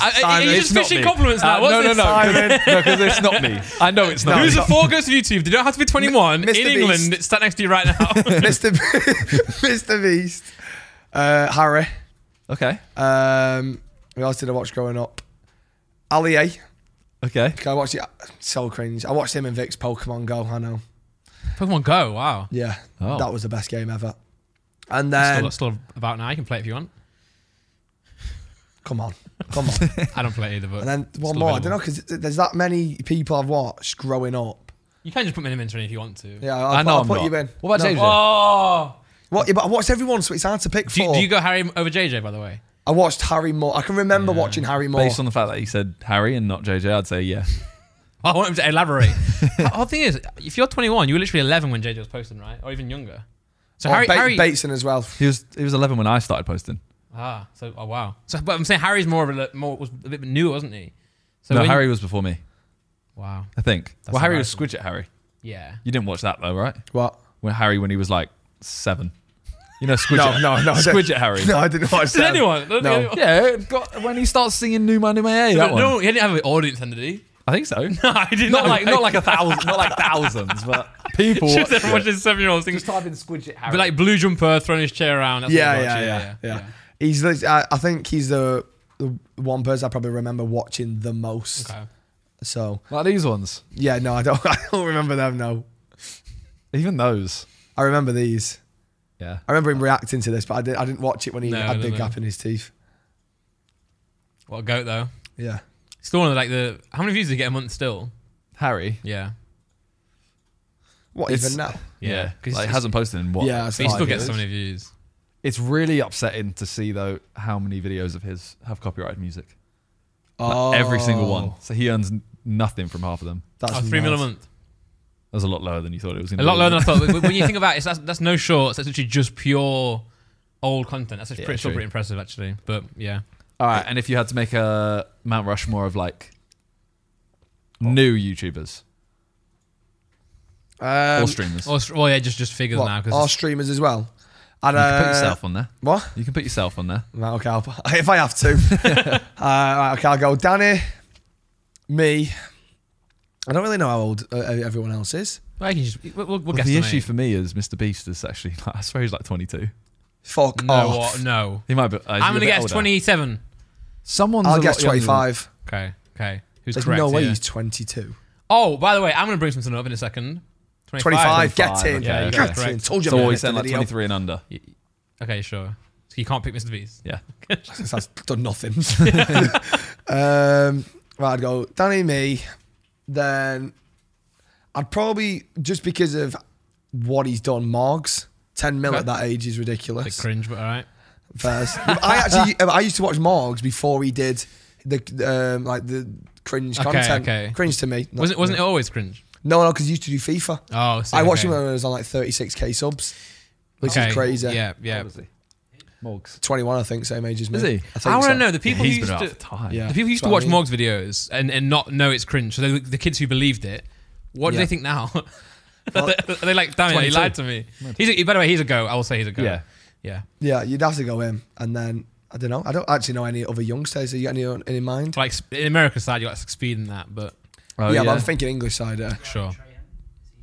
I, I, Simon, you're it's just not fishing me. compliments now. Uh, What's no, no, this? no, Simon. no, because it's not me. I know it's not. Who's the four goes of YouTube? They don't have to be 21 Mr. in Beast. England. It's sat next to you right now. Mr. B- Mr. Beast, uh, Harry. Okay. Um, who else did I watch growing up? Ali A. Okay. I watched it. So cringe. I watched him and Vik's Pokemon Go. I know. Pokemon Go. Wow. Yeah, Oh. that was the best game ever. And It's then, still, still about now. You can play it if you want. come on, come on. I don't play it either, but and then one more. I don't know because there's that many people I've watched growing up. you can just put Minimin in if you want to. Yeah, I'll, I know I'll I'm put not. you in. What about No. JJ? Oh. What? Yeah, but I watched everyone, so it's hard to pick Do you, four. do you go Harry over JJ? By the way. I watched Harry Moore. I can remember Yeah. watching Harry Moore. Based on the fact that he said Harry and not JJ, I'd say yeah. I want him to elaborate. the whole thing is, if you're 21, you were literally 11 when JJ was posting, right? Or even younger. So Oh, Harry, Ba- Harry, Bateson as well. He was he was 11 when I started posting. Ah, so oh wow. So, but I'm saying Harry's more of a more was a bit newer, wasn't he? So no, when- Harry was before me. Wow. I think. That's well, Harry was. Squidget Harry. Yeah. You didn't watch that though, right? What? When Harry when he was like seven. You know Squidget. No, no, no. Squidget Harry. No, I didn't watch Did that. anyone? No. anyone- Yeah, got, when he starts singing "New Money May," that No, one. no, he didn't have an audience then, did he? I think so. No, I didn't. not like not like a thousand, not like thousands, but people. Just watched everyone it. watching seven year olds things. Just type in Squidget Harry. But like blue jumper throwing his chair around. That's Yeah, what yeah, I yeah, watch, yeah, He's. lit- I, I think he's the, the one person I probably remember watching the most. Okay. So like these ones. yeah, no, I don't. I don't remember them. No, Even those. I remember these. Yeah. I remember him reacting to this, but I, did, I didn't watch it when he No, had no, the no. gap in his teeth. What a goat though. Yeah. Still one of like the how many views did he get a month still? Harry. Yeah. What It's- even now? Yeah. Because Like, hasn't posted in what? Yeah, it's he still gets so many views. It's really upsetting to see though how many videos of his have copyrighted music. Like, Oh, Every single one. So he earns nothing from half of them. That's oh, three mil a mad. month. That's a lot lower than you thought it was going to A lot be. lower than I thought. But when you think about it, that's, that's no shorts. That's literally just pure old content. That's actually Yeah, pretty, still pretty impressive, actually. But yeah. All right, and if you had to make a Mount Rushmore of like new YouTubers Um, or streamers, Or, well, yeah, just just figures what, now. our streamers as well. And, you can put uh, yourself on there. What? You can put yourself on there. Right, okay, I'll, if I have to. uh, right, okay, I'll go Danny, me. I don't really know how old uh, everyone else is. well, you can just, we'll, we'll, we'll Well, guess the the issue name. for me is Mr. Beast is actually. I swear he's like 22. Fuck No, off. what? No. He might be. Uh, he's a I'm gonna guess older. 27. Someone's. I'll a guess lot younger 25. Okay. Okay. Who's There's correct? no way here? he's 22. Oh, by the way, I'm gonna bring something up in a second. 25, get 25, in. okay, Yeah, okay. get correct. Told you So about what, it, he's saying the like video. 23 and under. Okay, sure. So you can't pick Mr. Beast. Yeah. Since I've done nothing. um, right, I'd go Danny, me. Then I'd probably, just because of what he's done, Morgz. 10 mil Okay. at that age is Bit ridiculous. cringe, but all right. First. I actually, I used to watch Morgz before he did the, um, like the cringe Okay, content. okay. Cringe to me. Wasn't wasn't it always cringe? No, no, because he used to do FIFA. Oh, so, I watched okay. him when I was on like 36k subs, which Okay, is crazy. Yeah, yeah. Obviously. Morgz. 21, I think, same age as me. Is he? I, think I want to so. know the people who used to for. Yeah. the people used to watch what I Morgz videos and, and not know it's cringe. So the, the kids who believed it, what do they think now? Well, are, they, are they like, damn it, he lied to me? He's a, by the way, he's a go. I will say he's a go. Yeah. yeah. Yeah, you'd have to go in, and then I don't know. I don't actually know any other youngsters. Have you got any any in mind? Like in America's side, you got like speed in that, but Oh, yeah, but I'm thinking English side. Uh, sure.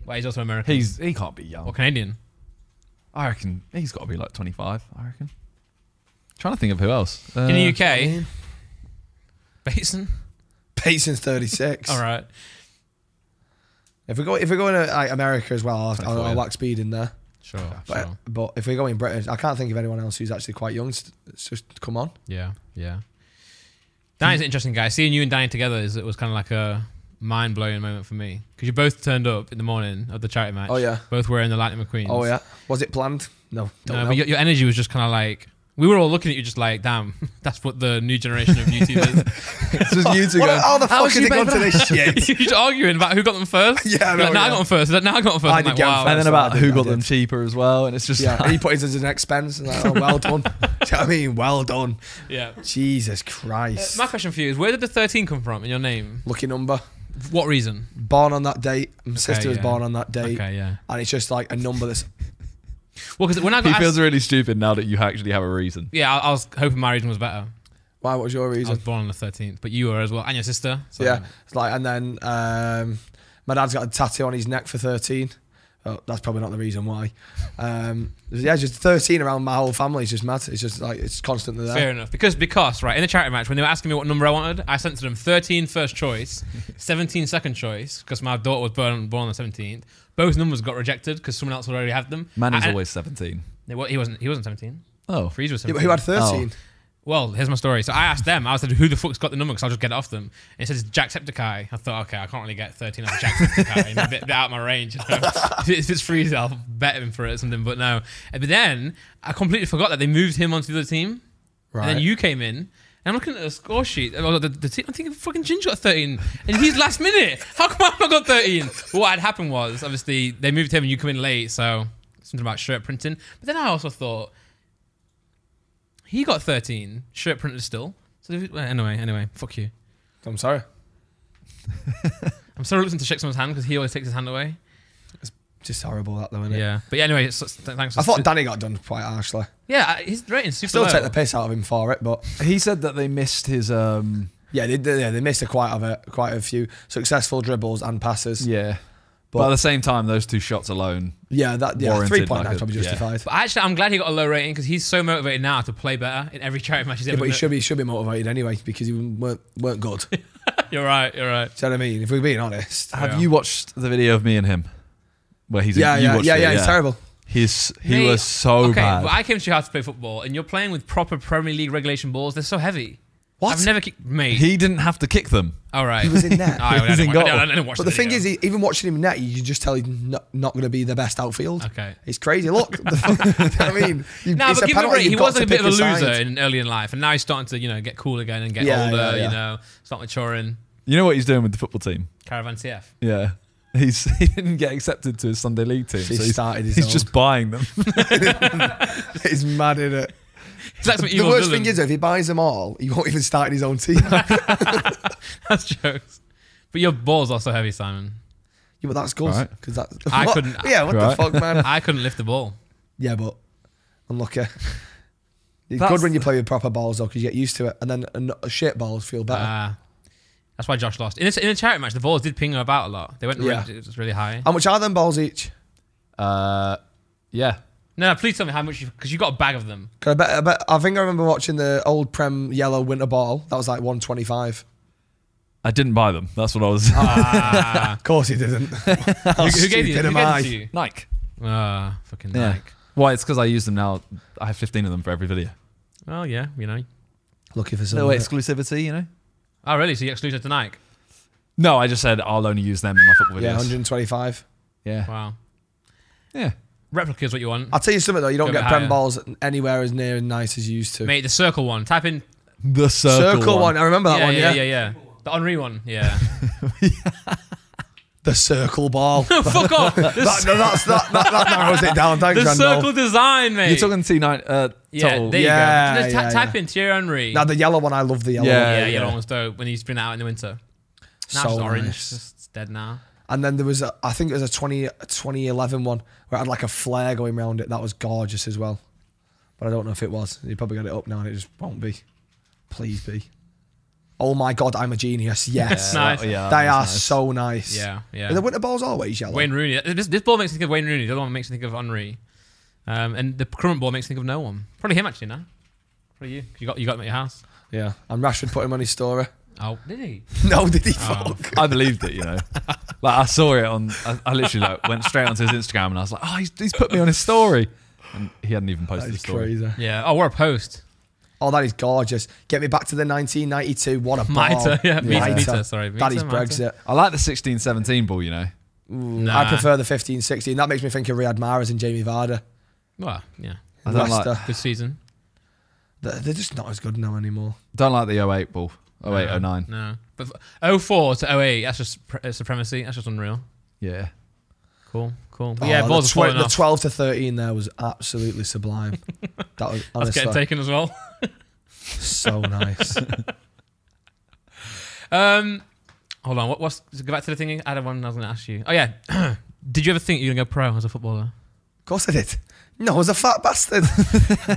But he's also American. He's he can't be young. or Canadian. I reckon he's got to be like 25. I reckon. trying to think of who else. Uh, in the UK, I mean, Bateson. Payson's 36. All right. If we go, if we go into like America as well, I'll, I'll, I'll whack speed in there. Sure. But, sure. but if we go in British, I can't think of anyone else who's actually quite young. It's it's just come on. Yeah. Yeah. Danny's an interesting guy. Seeing you and Danny together is it was kind of like a mind blowing moment for me because you both turned up in the morning of the charity match. Oh yeah. Both wearing the Lightning McQueen. Oh yeah. Was it planned? No. Don't No, know. but your, your energy was just kind of like we were all looking at you, just like, damn, that's what the new generation of YouTubers. it's just you two going. how How the fuck was has you it gone to this shit? You're just arguing about who got them first. Yeah, I know, like, now I got them first. Now I got them first. I I'm did like, wow. first. And then about who got them cheaper as well, and it's just Yeah, he put his as an expense. And like, oh, well done. Do you know what I mean? Well done. Yeah. Jesus Uh, Christ. my question for you is, where did the 13 come from in your name? Lucky number. What reason? Born on that date. My sister was yeah. born on that date. Okay, yeah. And it's just like a number that's. Well, because when I he got feels really stupid now that you actually have a reason. yeah, I, I was hoping my reason was better. Why? What was your I was reason? born on the 13th, but you were as well, and your sister. So Yeah. It's like, and then um, my dad's got a tattoo on his neck for 13 Oh, that's probably not the reason why. Um, yeah, just 13 around my whole family is just mad. It's just like it's constantly there. Fair enough. Because because right in the charity match when they were asking me what number I wanted, I sent to them 13 first choice, 17 second choice because my daughter was born born on the 17th. Both numbers got rejected because someone else already had them. Man is always 17. He wa- he wasn't. He wasn't 17. Oh. Freeze was 17. but who had 13? Well, here's my story. So I asked them. I said, "Who the fuck's got the number?" Because I'll just get it off them. And it says Jacksepticeye. I thought, okay, I can't really get 13 off Jacksepticeye. you know, a bit, bit out of my range. you know. if it's Freeze, I'll bet him for it or something. But no. But then I completely forgot that they moved him onto the other team. Right. And then you came in. And I'm looking at the score sheet. The, the team, I'm thinking, fucking Ginger got 13. And he's last minute. How come I've not got 13? But what had happened was, obviously, they moved him and you come in late. So something about shirt printing. But then I also thought, he got 13, shirt printed still. So anyway, anyway, fuck you. I'm sorry. I'm so reluctant to shake someone's hand because he always takes his hand away. It's just horrible that though, isn't it? Yeah, but yeah, anyway, so, th- thanks. I thought Danny got done quite harshly. yeah, uh, his rating's super Still low. take the piss out of him for it, but He said that they missed his. um yeah, they, they, yeah, they missed a quite of a quite a few successful dribbles and passes. Yeah. But, But- at the same time, those two shots alone. Yeah, that yeah, Warranted, three point like nine a- probably yeah. justified. But actually, I'm glad he got a low rating because he's so motivated now to play better in every charity match he's Yeah, but he should be should be motivated anyway because he weren't weren't good. You You're right, you're right. You know what I mean? If we're being honest. Have Yeah. you watched the video of me and him? Where he's Yeah, you yeah, yeah, it, yeah, It's terrible. He's he Mate, was so okay, bad. but I came to your house to play football, and you're playing with proper Premier League regulation balls. They're so heavy. What? I've never kicked. me. he didn't have to kick them. All right. He was in net. Oh, I, was didn't in watch- I didn't- I didn't watch But the thing video. is, he, even watching him net, you just tell he's not, not going to be the best outfield. Okay. It's crazy. Look, the, you know what I mean, you, No, it's but a give him a penalty, break. He was to a bit of a loser side. in early in life, and now he's starting to, you know, get cool again and get Yeah, older. yeah, yeah. You know, start maturing. You know what he's doing with the football team? Caravan TF. Yeah. He's he didn't get accepted to his Sunday league team. He so he's, started his he's own. just buying them. he's mad, at it? He's like some The worst villain. thing is, if he buys them all, he won't even start in his own team. That's jokes. But your ball's also heavy, Simon. but that's good Right. because that's. I What? couldn't- Yeah, what Right. the fuck, man? I couldn't lift the ball. yeah, but unlucky. It's That's good when you play with proper balls though, because you get used to it, and then a, a shit balls feel better. Ah. that's why Josh lost. In a, in a charity match, the balls did ping him about a lot. They went Yeah. really, it was really high. How much are them balls each? Uh, yeah. No, no, please tell me how much you because you got a bag of them. 'Cause I bet, I bet, I think I remember watching the old Prem yellow winter ball. That was like one twenty five. I didn't buy them. That's what I was. Ah. Of course he didn't. who, who gave you? stupid Who gave I? to you? Nike. Ah, fucking Yeah. Nike. Why? It's because I use them now. I have 15 of them for every video. Oh yeah, you know. Looking for some. No exclusivity, you know? Oh really? So you exclusive to Nike? No, I just said I'll only use them in my football videos. yeah, 125. Yeah. Wow. Yeah. Replica is what you want, I'll tell you something though, you don't Go get bit Prem higher. balls anywhere as near and nice as you used to. mate. The circle one. Type in. The circle, Circle, one. I remember that yeah, one. yeah, Yeah, yeah, yeah. The Henry one. Yeah. the circle ball. Fuck off. The, no, that's, that, that, that narrows it down. Thanks, the Randolph. circle design, mate. You're talking T9. Uh, Yeah, total. there you Yeah, go. Just ta- yeah, type yeah. in Thierry Henry. Now the yellow one, I love the yellow. Yeah, one. yeah, yeah. yellow one's dope when he's been out in the winter. Now So it's orange. nice. It's it's dead now. And then there was, a, I think it was a 20, 2011 one where it had like a flare going around it. That was gorgeous as well. But I don't know if it was. You probably got it up now and it just won't be. Please be. Oh my god, I'm a genius. Yes. Nice. yeah, they are nice. so nice. Yeah, yeah. Are the winter balls always yellow? Wayne Rooney. This, this ball makes me think of Wayne Rooney. The other one makes me think of Henry. Um, and the current ball makes me think of no one. Probably him actually now. Probably you. You got you got him at your house. Yeah. And Rashford put him on his story. Oh, did he? No, did he? Oh. Fuck. I believed it, you know. Like I saw it on. I, I literally like went straight onto his Instagram and I was like, oh, he's, he's put me on his story, and he hadn't even posted the story. crazy. Yeah. Oh, what a post. Oh, that is gorgeous. Get me back to the 1992. What a ball. Mitre. Yeah. Meter. Mitre. Meter. Sorry. That is Meter, Mitre. Brexit. I like the 16-17 ball, you know. Nah. I prefer the 15 16. That makes me think of Riyad Mahrez and Jamie Vardy. Well, yeah. I don't like. Leicester. Good season. They're, they're just not as good now anymore. Don't like the 08 ball. 08, no, 09. No. But f- 04 to 08, that's just pre- uh, supremacy. That's just unreal. Yeah. Cool. Cool. But Oh, yeah, the, balls are tw- falling the off. 12 to 13 there was absolutely sublime. that was That's honestly getting taken as well. so nice. Um, hold on. What, what's go back to the thing? I had one I was going to ask you. Oh yeah. Did you ever think you were going to go pro as a footballer? Of course I did. No, I was a fat bastard.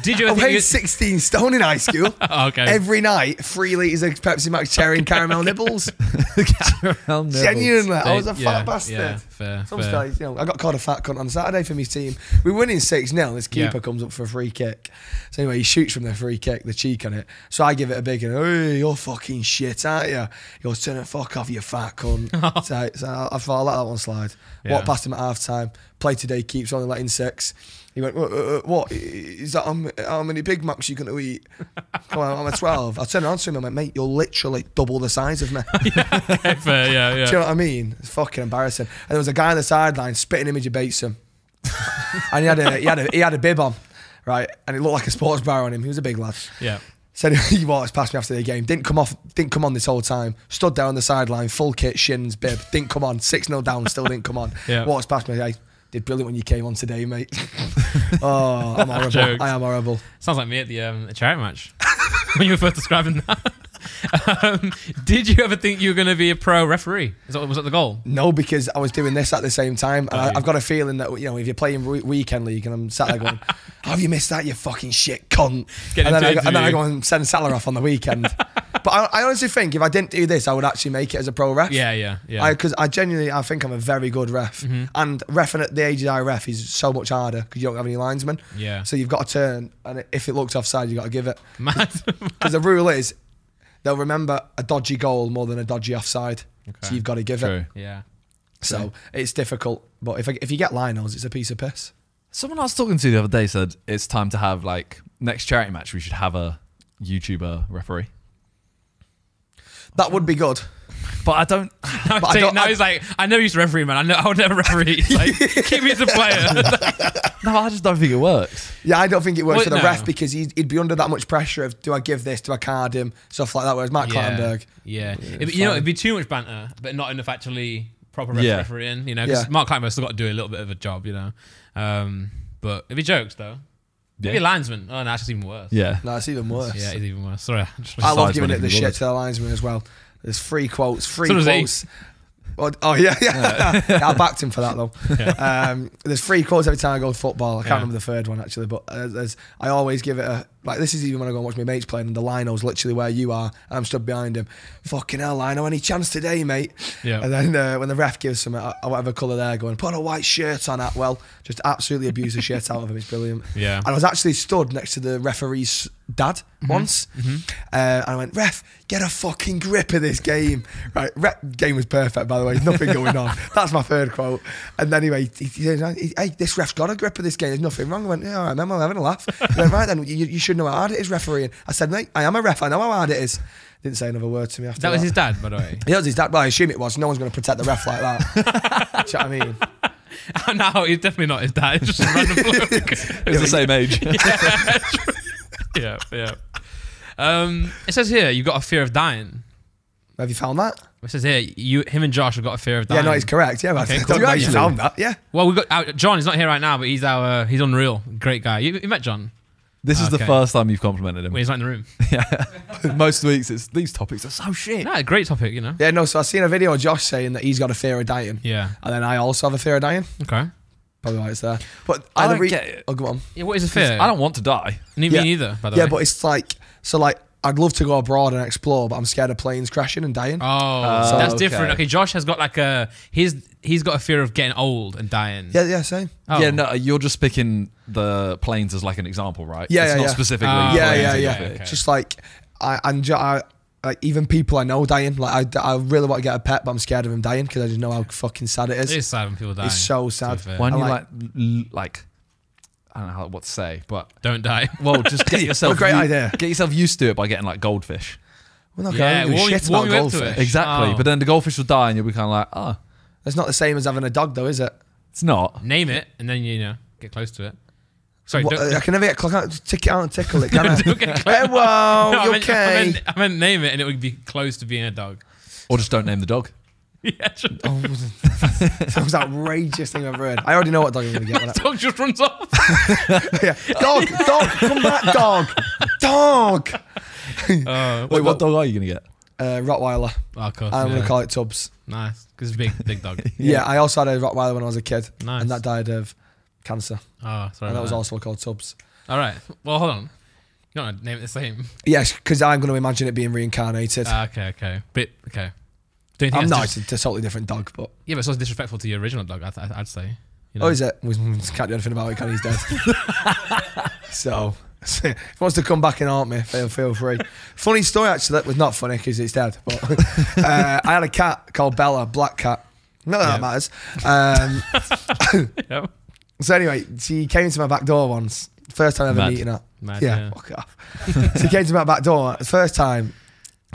Did you I weighed you, 16 stone in high school. Oh, okay. Every night, three litres of Pepsi Max cherry and caramel nibbles. Caramel nibbles. Genuinely, I was a fat yeah, bastard. Yeah, fair, Some fair. you know, I got called a fat cunt on Saturday for my team. We were winning 6 0. This keeper Yeah. comes up for a free kick. So, anyway, he shoots from the free kick, the cheek on it. So I give it a big, and, hey, you're fucking shit, aren't you? He goes, turn it, fuck off, you fat cunt. so, so I, I thought, I'll let that one slide. Yeah. Walked past him at half time. Play today keeps only letting six. He went, "What- uh, uh, what? Is that how, how many Big Macs you going to eat? Come on, I'm a 12. I turned around to him and went, mate, you're literally double the size of me. Okay, fair, yeah, yeah. Do you know what I mean? It's fucking embarrassing. And there was a guy on the sideline spitting image of Bateson. and he had a he had a he had a bib on, right? And it looked like a sports bar on him. He was a big lad. yeah. Said he walks past me after the game. Didn't come off. Didn't come on this whole time. Stood there on the sideline, full kit, shins, bib. Didn't come on. Six 0 down. Still didn't come on. Yeah. Walks past me. Hey, did brilliant when you came on today, mate. oh, I'm horrible. I am horrible. Sounds like me at the um, charity match when you were first describing that. um, did you ever think you were going to be a pro referee? Is that, was that the goal? No, because I was doing this at the same time, and Got I, I've got a feeling that you know if you're playing we- weekend league, and I'm sat there going, have you missed that? You fucking shit cunt!" Get And then, I go, and then I go and send Salah off on the weekend. But I, I honestly think if I didn't do this, I would actually make it as a pro ref. Yeah, yeah, yeah. Because I, genuinely, I think I'm a very good ref, Mm-hmm. and refing at the age that I ref is so much harder because you don't have any linesmen. Yeah. So you've got to turn, and if it looks offside, you have got to give it. Mad. Because the rule is, they'll remember a dodgy goal more than a dodgy offside. Okay. So you've got to give it. Yeah. So it's difficult. But if I, if you get linos, it's a piece of piss. Someone I was talking to the other day said it's time to have like next charity match. We should have a YouTuber referee. That would be good. But I don't. Now, But I don't- now I- he's like, I never used to referee, man. I know I would never referee. He's like, keep me as a player. No, I just don't think it works. Yeah, I don't think it works Well, for the no. ref because he'd, he'd be under that much pressure of do I give this, do I card him, stuff like that. Whereas Matt yeah. Clattenburg, Yeah. It'd you know, it'd be too much banter, but not enough actually proper ref Yeah. refereeing. You know, because Yeah. Mark Clattenburg's still got to do a little bit of a job. You know, um, but it'd be jokes though. Maybe Yeah. a linesman. Oh, no, that's even worse. Yeah. no, it's even worse. Yeah, it's even worse. Sorry. I I love giving it the shit to the linesman as well. There's free quotes, free So quotes. Oh, oh, yeah, yeah. yeah. I backed him for that though. Um, there's free quotes every time I go to football. I can't Yeah. remember the third one actually, but uh, there's, I always give it a like. This is even when I go and watch my mates playing, and the lino's literally where you are. And I'm stood behind him. Fucking hell, lino, any chance today, mate? Yeah. And then uh, when the ref gives some uh, whatever colour they're going, put a white shirt on. At well, just absolutely abuse the shit out of him. It's brilliant. Yeah. And I was actually stood next to the referee's dad Mm-hmm. once, uh, and I went, "Ref, get a fucking grip of this game." Right, ref, game was perfect, by the way. Nothing going on. That's my third quote. And then anyway, he, he said, "Hey, this ref's got a grip of this game. There's nothing wrong." I went, "Yeah, all right, man, I'm having a laugh." He went, "Right then, you, you should know how hard it is refereeing." I said, "Mate, I am a ref. I know how hard it is." Didn't say another word to me after That was his dad, by the way. He was his dad. Well, I assume it was. No one's going to protect the ref like that. Do you know what I mean? no, he's definitely not his dad. It's just a random bloke. It was the same age. yeah, yeah. Um, it says here you've got a fear of dying. Have you found that? It says here you, him and Josh have got a fear of dying. Yeah, no, he's correct. Yeah, Okay, okay, cool. you actually Actually- found that. Yeah. Well, we got uh, John. He's not here right now, but he's our he's unreal, great guy. You, you met John? This is the Okay. first time you've complimented him. When he's not in the room. yeah. Most weeks, it's these topics are so shit. No, great topic, you know. Yeah, no, so I seen a video of Josh saying that he's got a fear of dying. Yeah. And then I also have a fear of dying. Okay. Probably why it's there. But I the don't get it. Oh, go on. Yeah, what is a fear? I don't want to die. Me, Yeah. me neither. By the Yeah, way. but it's like, so like, I'd love to go abroad and explore, but I'm scared of planes crashing and dying. Oh, Oh, that's okay. different. Okay, Josh has got like a he's he's got a fear of getting old and dying. Yeah, yeah, same. Oh. Yeah, no, you're just picking the planes as like an example, right? Yeah, it's yeah, not yeah. specifically. Ah, yeah, yeah, yeah. fear. okay. Just like, I, and ju- I, like even people I know dying. Like, I, I really want to get a pet, but I'm scared of him dying because I just know how fucking sad it is. It is sad when people die. It's so to be sad. Why don't you like- like, like, I don't know how, what to say, but Don't die. well, just get yourself. What a great u- idea. Get yourself used to it by getting like goldfish. We're not Yeah, going to warm- shit warm about you up to goldfish. Exactly, Oh. but then the goldfish will die, and you'll be kind of like, ah. oh, It's not the same as having a dog, though, is it? it's not. Name it and then you know get close to it. Sorry, What, don't, uh, I can never get clock out, tick it out and tickle it, can I? don't get close. Hey, whoa, No, I you meant, okay? I, meant, I meant name it and it would be close to being a dog. Or just don't name the dog. Yeah. Oh, was the most outrageous thing I've ever heard. I already know what dog I'm going to get. When dog just runs off. Yeah. Dog, dog, come back, dog, dog. Uh, Wait, what dog are you gonna get? Uh, Rottweiler. oh, of course, I'm yeah. going to call it Tubbs. nice because it's big, big dog. Yeah. I also had a Rottweiler when I was a kid, Nice. and that died of cancer. Oh, sorry. and that about was also called Tubbs. All right. Well, hold on. You don't want to name it the same. Yes, because I'm going to imagine it being reincarnated. Ah, okay, okay. Bit okay. Don't you think I'm not. dis- It's a totally different dog, but yeah, but it's also disrespectful to your original dog. I'd, I'd say. You oh, is it? We can't do anything about it. Can he's dead. so if he wants to come back and haunt me, feel feel free. funny story actually. That was not funny because it's dead. But uh, I had a cat called Bella, black cat. Not that Yeah. matters. Um, Yeah. so anyway, she came to my back door once. First time ever meeting her. Mad, yeah, yeah. fuck off. so he came to my back door. First time,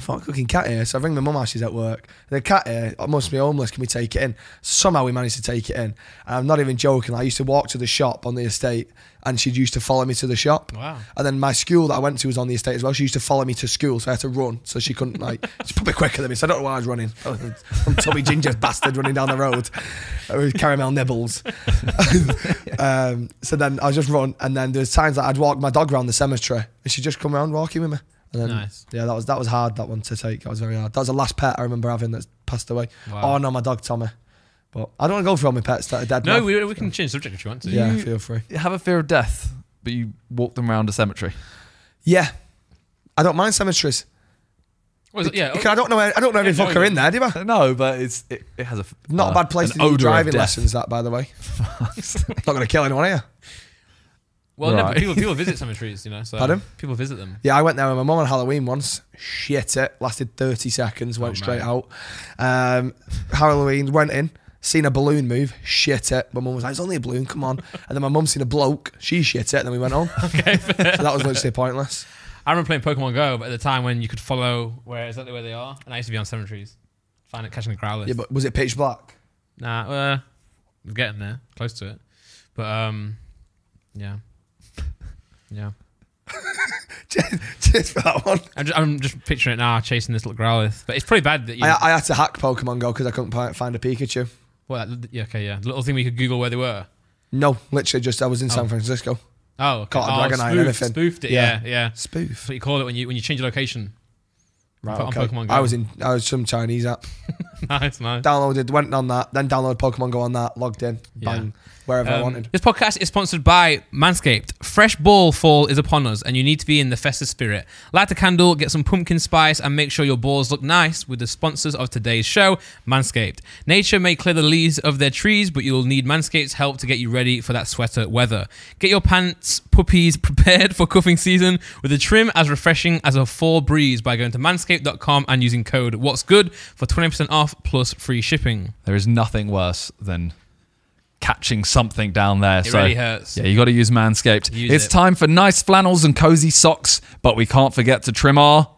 I thought, cooking cat here. So I ring my mum while she's at work. The cat here must be homeless. Can we take it in? Somehow we managed to take it in. And I'm not even joking. I used to walk to the shop on the estate and she used to follow me to the shop. Wow. And then my school that I went to was on the estate as well. She used to follow me to school, so I had to run. So she couldn't like. She's probably quicker than me. So I don't know why I was running. Some tubby ginger bastard running down the road with caramel nibbles. um, so then I was just run, and then there's times that I'd walk my dog around the cemetery, and she'd just come around walking with me. And then, Nice. Yeah, that was that was hard. That one to take. That was very hard. That was the last pet I remember having that's passed away. Wow. Oh no, my dog Tommy. But I don't want to go through all my pets that are dead. No, now. we, we can change subject if you want to. yeah, You- feel free. Have a fear of death, but you walk them around a cemetery. Yeah, I don't mind cemeteries. What is it? Yeah. Because I don't know. I don't know every Yeah, fucker in there, do I? No, but it's it, it has a Not uh, a bad place an to do driving death. lessons. That, by the way, not going to kill anyone, are you? Well, no, Right. but people people visit cemeteries, you know. So Pardon? People visit them. Yeah, I went there with my mum on Halloween once. Shit it. Lasted 30 seconds, went Oh, straight out. Um, Halloween, went in, seen a balloon move. Shit it. My mum was like, it's only a balloon, come on. And then my mum seen a bloke. She shit it. And then we went home. Okay. so that was literally pointless. I remember playing Pokemon Go, but at the time when you could follow where exactly where they are, and I used to be on cemeteries, find it catching the growlers. Yeah, but was it pitch black? Nah, uh, we're getting there, close to it. But um, yeah, yeah. Cheers for that one. I'm just, I'm just picturing it now, chasing this little Growlithe. But it's pretty bad that you. I, I had to hack Pokemon Go because I couldn't find a Pikachu. well, yeah, okay, yeah. The little thing we could Google where they were. No, literally just I was in oh. San Oh. Francisco. Oh, okay. Caught a oh, Dragonite and spoofed, everything. spoofed it. Yeah, Yeah. yeah. That's Spoof. what you call it when you when you change your location. Right, okay. Pokemon Go. I was in I was some Chinese app. nice, nice. Downloaded, went on that, then downloaded Pokemon Go on that, logged in, Yeah. Bang, wherever I Um, wanted. This podcast is sponsored by Manscaped. Fresh ball fall is upon us, and you need to be in the festive spirit. Light a candle, get some pumpkin spice, and make sure your balls look nice with the sponsors of today's show, Manscaped. Nature may clear the leaves of their trees, but you'll need Manscaped's help to get you ready for that sweater weather. Get your pants, puppies prepared for cuffing season with a trim as refreshing as a fall breeze by going to manscaped.com and using code What's Good for 20% off plus free shipping. There is nothing worse than catching something down there. It so really hurts. yeah, you got to use Manscaped. Use it's it. time for nice flannels and cozy socks, but we can't forget to trim our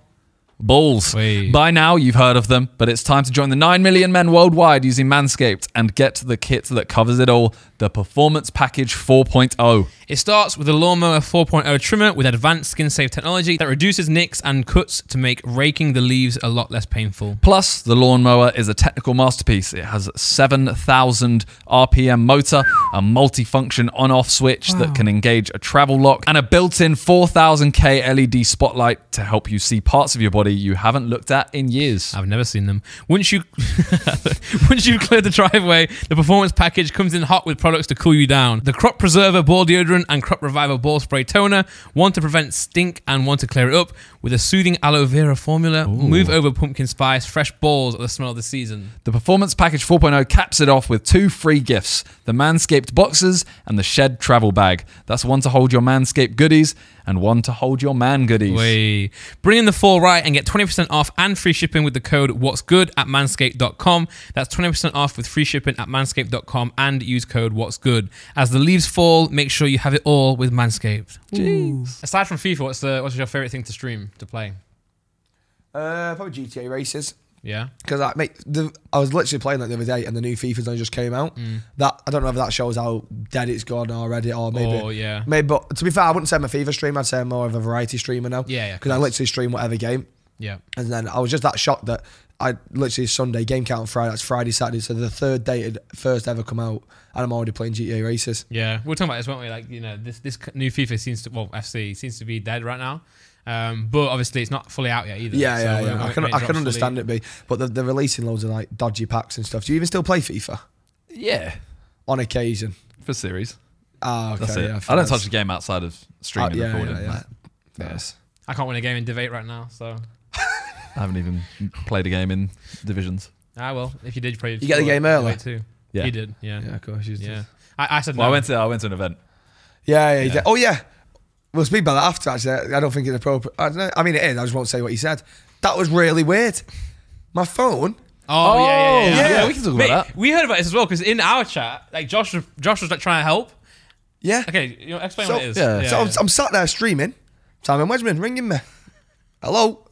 balls. Wait. By now, you've heard of them, but it's time to join the 9 million men worldwide using Manscaped and get the kit that covers it all the Performance Package 4.0. It starts with a Lawnmower 4.0 trimmer with advanced skin safe technology that reduces nicks and cuts to make raking the leaves a lot less painful. Plus, the lawnmower is a technical masterpiece. It has 7,000 RPM motor, a multifunction on-off switch that can engage a travel lock, and a built-in 4,000K LED spotlight to help you see parts of your body you haven't looked at in years. I've never seen them. Once you once you clear the driveway, the performance package comes in hot with products to cool you down. The Crop Preserver ball deodorant and Crop Reviver ball spray toner, one to prevent stink and one to clear it up, with a soothing aloe vera formula. Move over pumpkin spice, fresh balls at the smell of the season. The Performance Package 4.0 caps it off with two free gifts the Manscaped boxes and the Shed travel bag. That's one to hold your Manscaped goodies and one to hold your man goodies. Way. Bring in the fall right and get 20% off and free shipping with the code What's Good at manscaped.com. That's 20% off with free shipping at manscaped.com and use code What's Good. As the leaves fall, make sure you have it all with Manscaped. Jeez. Aside from FIFA, what's the what's your favorite thing to stream to play? Uh, probably GTA races. Yeah. Because I, mate, the, I was literally playing that the other day, and the new FIFA's only just came out. Mm. That I don't know if that shows how dead it's gone already, or maybe. Oh, yeah. Maybe, but to be fair, I wouldn't say I'm a FIFA streamer. I'd say I'm more of a variety streamer now. Yeah, yeah, Because I literally stream whatever game, Yeah. and then I was just that shocked that I literally Sunday game count on Friday. That's Friday, Saturday, so the third date had first ever come out, and I'm already playing GTA races. Yeah. we are talking about this, weren't we? Like, you know, this this new FIFA seems to well, FC seems to be dead right now. Um, but obviously it's not fully out yet either. Yeah, So yeah, yeah. I can, I can understand fully- it be, but they're, they're releasing loads of like dodgy packs and stuff. Do you even still play FIFA Yeah, on occasion? for series. Ah, okay. That's it. Yeah, I don't fair. touch the game outside of streaming Uh, and yeah, recording. yeah, yeah. Like, Yes. I can't win a game in debate right now, so I haven't even played a game in divisions. ah well. If you did, you probably You get the game early? Debate too. Yeah. You did, yeah, Yeah, yeah. of course. you did. I, I said Well, no. I went to I went to an event. Yeah, yeah, Yeah. Oh yeah. We'll speak about that after. Actually, I don't think it's appropriate. I, don't know. I mean, it is. I just won't say what he said. That was really weird. My phone. Oh, yeah, yeah, yeah, yeah, oh, yeah. we can talk Mate, about that. We heard about this as well because in our chat, like Josh, was- Josh was like trying to help. Yeah. Okay, you know, explain So- what it is. yeah. so I'm, I'm sat there streaming. Simon Wedgman ringing me. Hello.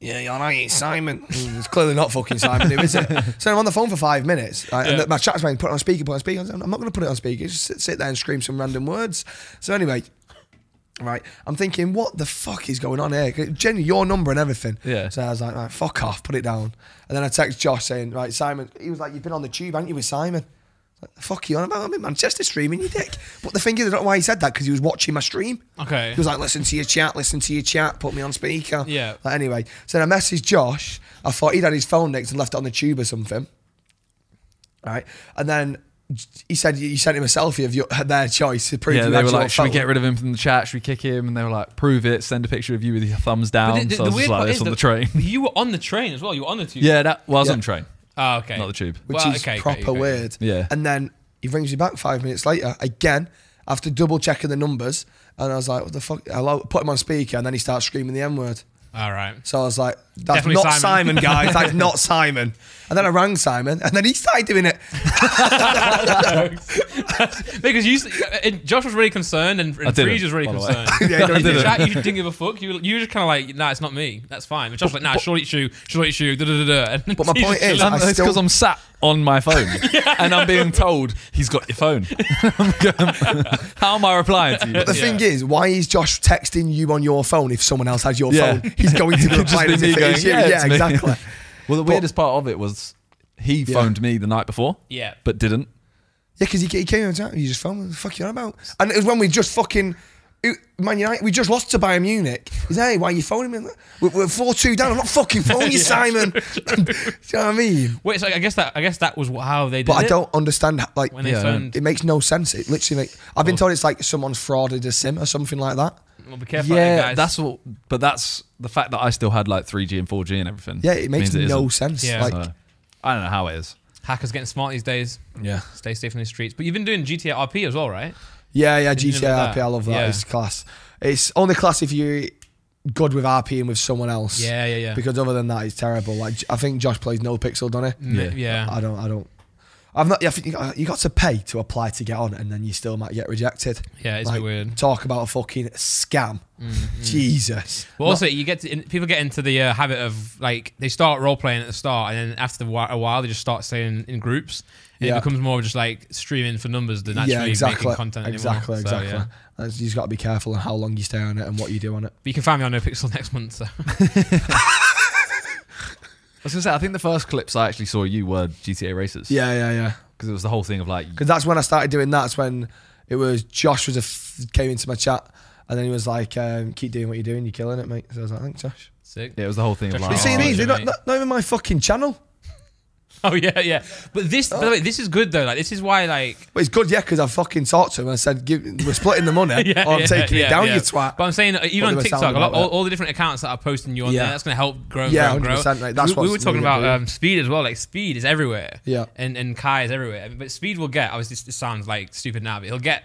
Yeah, you're right, it's Simon. It's clearly not fucking Simon, who is it? So I'm on the phone for five minutes. Right, Yeah. And my chat's saying, put on speaker, put on speaker. I'm not going to put it on speaker. Just sit, sit there and scream some random words. So anyway, right, I'm thinking, what the fuck is going on here? Genuinely, your number and everything. Yeah. So I was like, right, fuck off, put it down. And then I text Josh saying, right, Simon, he was like, you've been on the tube, haven't you, with Simon? Like, the fuck you on about? I'm in Manchester streaming, you dick. But the thing is, I don't know why he said that because he was watching my stream. Okay. He was like, listen to your chat, listen to your chat, put me on speaker. Yeah. Like, anyway, so then I messaged Josh. I thought he'd had his phone next and left it on the tube or something. Right. And then he said you sent him a selfie of your, their choice to prove Yeah, you they were like, should we get rid of him from the chat? Should we kick him? And they were like, prove it. Send a picture of you with your thumbs down. so I was just like this on the train. you were on the train as well. You were on the tube. yeah, that was Yeah. on the train, Oh, okay. not the tube. Which Well, is okay, okay, proper okay. weird. Yeah. And then he rings me back five minutes later again after double checking the numbers. And I was like, what the fuck? Hello? Put him on speaker and then he starts screaming the N word. All right. So I was like, that's Definitely not Simon. Simon, guys. That's not Simon. And then I rang Simon, and then he started doing it. because you, uh, and Josh was really concerned, and, I and Freeze was really by the way. concerned. Yeah, no, he in the didn't. chat, you didn't give a fuck. You, you were just kind of like, nah, it's not me. That's fine. But Josh was like, nah, she'll eat you. She'll eat you. Da, da, da, da. And But my point just is, chilling. I it's because I'm sat on my phone and I'm being told he's got your phone. How am I replying to you? But the thing is, why is Josh texting you on your phone if someone else has your Yeah. phone? He's going to be Could just replying be as me if it going, is you. "Yeah, Yeah, exactly. well, the weirdest part of it was he Yeah. phoned me the night before, yeah. but didn't. Yeah, because he, he came and chat, you just phoned, what the fuck you on about? And it was when we just fucking, it- Man United, we just lost to Bayern Munich. He's hey, why are you phoning me? We're, we're 4-2 down, I'm not fucking phoning you, Yeah, Simon. Do you know what I mean? Wait, so I guess that I guess that was how they did But I don't understand, how- like, when they Yeah, phoned. it makes no sense. It literally, make, I've been told it's like someone's frauded a SIM or something like that. Well, be careful, yeah, guys. that's what. But that's the fact that I still had like 3G and 4G and everything. Yeah, it makes means no isn't. sense. Yeah. Like, So, I don't know how it is. hackers getting smart these days. yeah. Stay safe in the streets. But you've been doing GTA RP as well, right? Yeah, yeah, Did you know GTA? RP, I love that. Yeah. It's class. It's only class if you're good with RP and with someone else. Yeah, yeah, yeah. Because other than that, it's terrible. Like I think Josh plays NoPixel, doesn't he? Mm, yeah. yeah. I don't. I don't. I've not. I think you got, to pay to apply to get on, and then you still might get rejected. Yeah, it's like, weird. Talk about a fucking scam. Jesus. But also, you get to, people get into the uh, habit of like they start role playing at the start, and then after the a while, they just start staying in groups. And Yeah. It becomes more of just like streaming for numbers than actually yeah, exactly. making content anymore. exactly. So, exactly. yeah. You just got to be careful on how long you stay on it and what you do on it. But you can find me on NoPixel next month. So. I was gonna say, I think the first clips I actually saw you were GTA races. Yeah, yeah, yeah. because it was the whole thing of like, Because that's when I started doing that. That's when it was Josh was a f- came into my chat, and then he was like, um, "Keep doing what you're doing. You're killing it, mate." So I was like, "Thanks, Josh." Sick. yeah, it was the whole thing of like, You Oh, see yeah, these? They're not, mate. not, not even my fucking channel. Oh yeah, yeah. But this, by the way, this is good though. Like this is why, like, But it's good, yeah, because I fucking talked to him and I said, Give, "We're splitting the money, yeah, or I'm yeah, taking yeah, it down, you twat." But I'm saying, uh, even What on were TikTok, sounding a lot, about all, all the different accounts that are posting you on Yeah. there, that's going to help grow Yeah, grow grow. 100%, mate. That's we, we what's were talking really about um, speed as well. Like speed is everywhere. Yeah. And and Kai is everywhere. But speed will get. Obviously, this sounds like stupid now, but he'll get.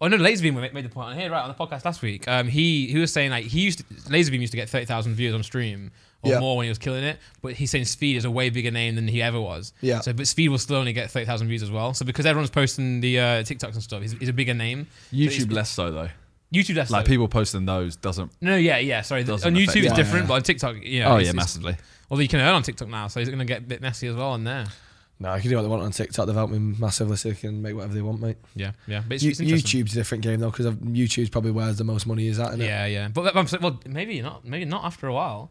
Oh no, Laserbeam made made the point on here right on the podcast last week. Um, he he was saying like he used to, Laserbeam used to get thirty thousand views on stream or Yeah. more when he was killing it, but he's saying Speed is a way bigger name than he ever was. Yeah. So, but Speed will still only get thirty thousand views as well. So because everyone's posting the uh, TikToks and stuff, he's, he's a bigger name. YouTube less so though. YouTube that's Like people posting those doesn't. No, yeah, yeah. Sorry, on YouTube it's Yeah, different, yeah. but on TikTok, you know, Oh yeah, massively. Although you can earn on TikTok now, so he's going to get a bit messy as well on there. No, I can do what they want on TikTok. They've helped me massively, so they can make whatever they want, mate. Yeah, yeah. But it's, You- it's. YouTube's a different game though, because YouTube's probably where the most money is at. Innit? Yeah, yeah. But I'm saying, well, maybe not. Maybe not after a while.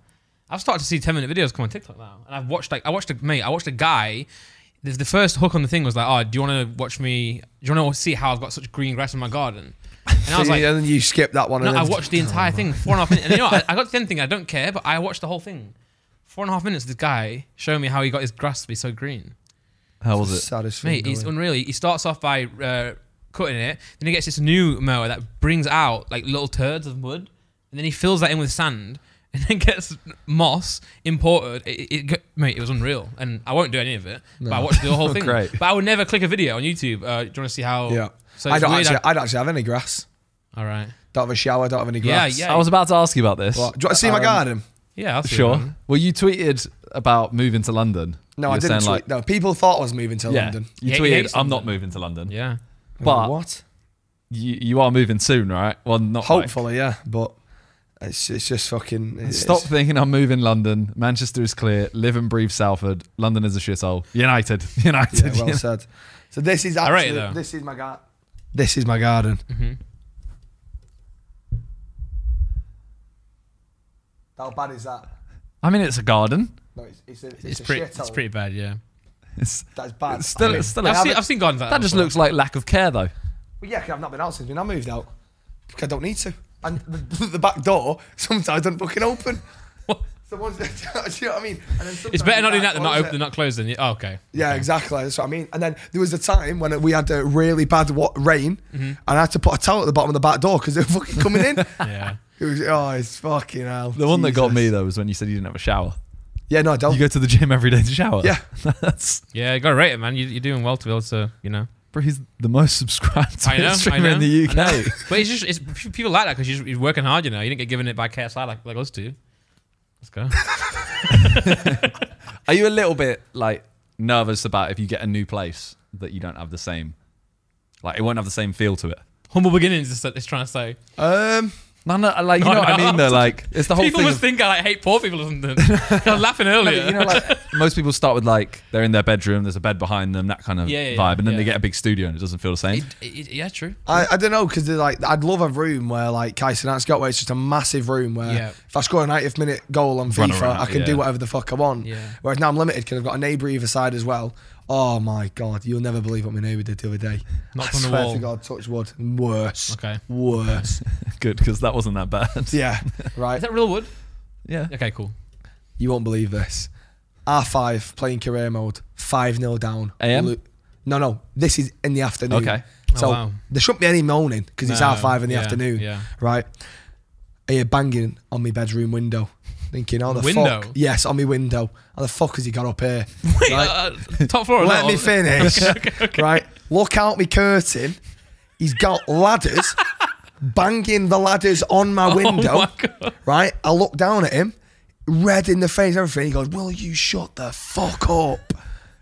I've started to see ten minute videos come on TikTok now, and I've watched like I watched a mate. I watched a guy. The, the first hook on the thing was like, "Oh, do you want to watch me? Do you want to see how I've got such green grass in my garden?" And I was like, and then you skip that one. No, and I watched the entire thing, four and a half minutes. And you know, what? I, I got to the end thing. I don't care, but I watched the whole thing. Four and a half minutes. This guy showing me how he got his grass to be so green. How was it? Satisfying. Mate, he's unreal. He starts off by uh, cutting it. Then he gets this new mower that brings out like little turds of mud, and then he fills that in with sand, and then gets moss imported. It, it, it mate, it was unreal, and I won't do any of it. But I watched the whole thing. Great. But I would never click a video on YouTube. Uh, do you want to see how? Yeah. So I don't weird actually. how- I don't actually have any grass. all right. Don't have a shower. Don't have any grass. yeah. yeah. I was about to ask you about this. What? Do you want to see my Um, garden? Yeah, I'll see Sure. it. Well, you tweeted about moving to London. No, You I didn't. saying, Tweet. no, people thought I was moving to yeah, London. you Yeah, he tweeted, "I'm not moving to London." Yeah. But what? you, you are moving soon, right? Well, not like- Hopefully, yeah. But it's it's just fucking. It's, Stop thinking I'm moving London. Manchester is clear. Live and breathe Salford. London is a shithole. United. United. Yeah, well said. So this is actually it, though. this is my garden. This is my garden. hmm How bad is that? I mean, it's a garden. No, it's it's, a, it's, It's a pretty. shithole. It's pretty bad. Yeah. It's, That's bad. it's still, I mean, it's still I a, I've seen, I've seen gardens like that just before. looks like lack of care, though. Well, yeah, 'cause I've not been out since when I moved out. Because I don't need to. And the, the back door sometimes doesn't fucking open. So once, do you know what I mean? And then It's better not doing can't that than not open, it. than not closing. Yeah. Oh, okay. Yeah, exactly. That's what I mean. And then there was a time when we had a really bad wa- rain, Mm-hmm. and I had to put a towel at the bottom of the back door because they were fucking coming in. Yeah. it was, oh, it's fucking hell. The one that got me though was when you said you didn't have a shower. Yeah, no, I don't. You go to the gym every day to shower. Yeah. that's Yeah, you gotta rate it, man. You, you're doing well to be able to, you know. Bro. He's the most subscribed I know, I streamer know, in the I know. UK. But it's just it's people like that because you're, you're working hard. You know, you didn't get given it by KSI like like us do. Let's go. Are you a little bit like nervous about if you get a new place that you don't have the same, like it won't have the same feel to it? Humble beginnings is it's trying to say. Um, No, no, like you No, know what I no. mean. Though, like it's the whole people thing. must of- think I like hate poor people or something. I was laughing No, earlier. but you know, like most people start with like they're in their bedroom, there's a bed behind them, that kind of Yeah, yeah, vibe, and then yeah. they get a big studio and it doesn't feel the same. It- it- yeah, true. I, I don't know because like I'd love a room where like Kyson has got where it's just a massive room where Yeah. if I score a 90th minute goal on Run FIFA, around, I can yeah. do whatever the fuck I want. Yeah. Whereas now I'm limited because I've got a neighbour either side as well. Oh my god, you'll never believe what my neighbour did the other day. Knocked I on the swear wall. to God, touch wood. Worse. Okay. Worse. Good because that wasn't that bad. yeah. Right. Is that real wood? Yeah. Okay, cool. You won't believe this. R5 playing career mode, 5 0 down. AM? Lo- No, no. This is in the afternoon. Okay. So Oh, wow. there shouldn't be any moaning because it's R5 in the yeah, afternoon. yeah. Right. I hear banging on my bedroom window. Thinking, oh, the Window? fuck. Yes, on my window. How the fuck has he got up here? Wait, Right. uh, top floor. or Let me finish. Right. Look out my curtain. He's got ladders, banging the ladders on my window. Oh my. Right. I look down at him, red in the face, everything. He goes, Will you shut the fuck up?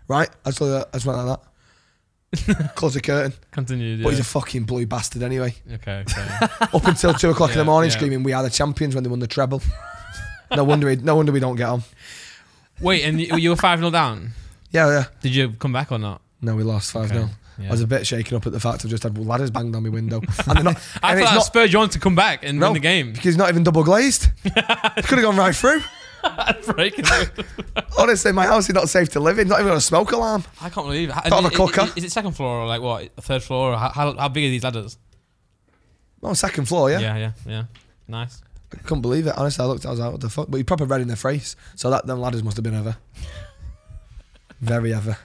Right. I just, I just went like that. Close the curtain. Continued. Yeah. But he's a fucking blue bastard anyway. okay. okay. Up until two o'clock in the morning, yeah. screaming, "We are the champions!" when they won the treble. No wonder, we, no wonder we don't get on. Wait, and you, you were five 0 down. Yeah, yeah. Did you come back or not? No, we lost five 0 Yeah. I was a bit shaken up at the fact I've just had ladders banged on my window, and they're not. I and thought that not spurred you on to come back and no, win the game. because it's not even double glazed. it could have gone right through. Honestly, my house is not safe to live in. Not even a smoke alarm. I can't believe it. Have a Is- cooker. Is, is it second floor or like what? Third floor? Or how, how, how big are these ladders? Oh, second floor, yeah. Yeah, yeah, yeah. Nice. I couldn't believe it. Honestly, I looked. I was like, "What the fuck?" But he proper red in the face. So that them ladders must have been ever. Very ever.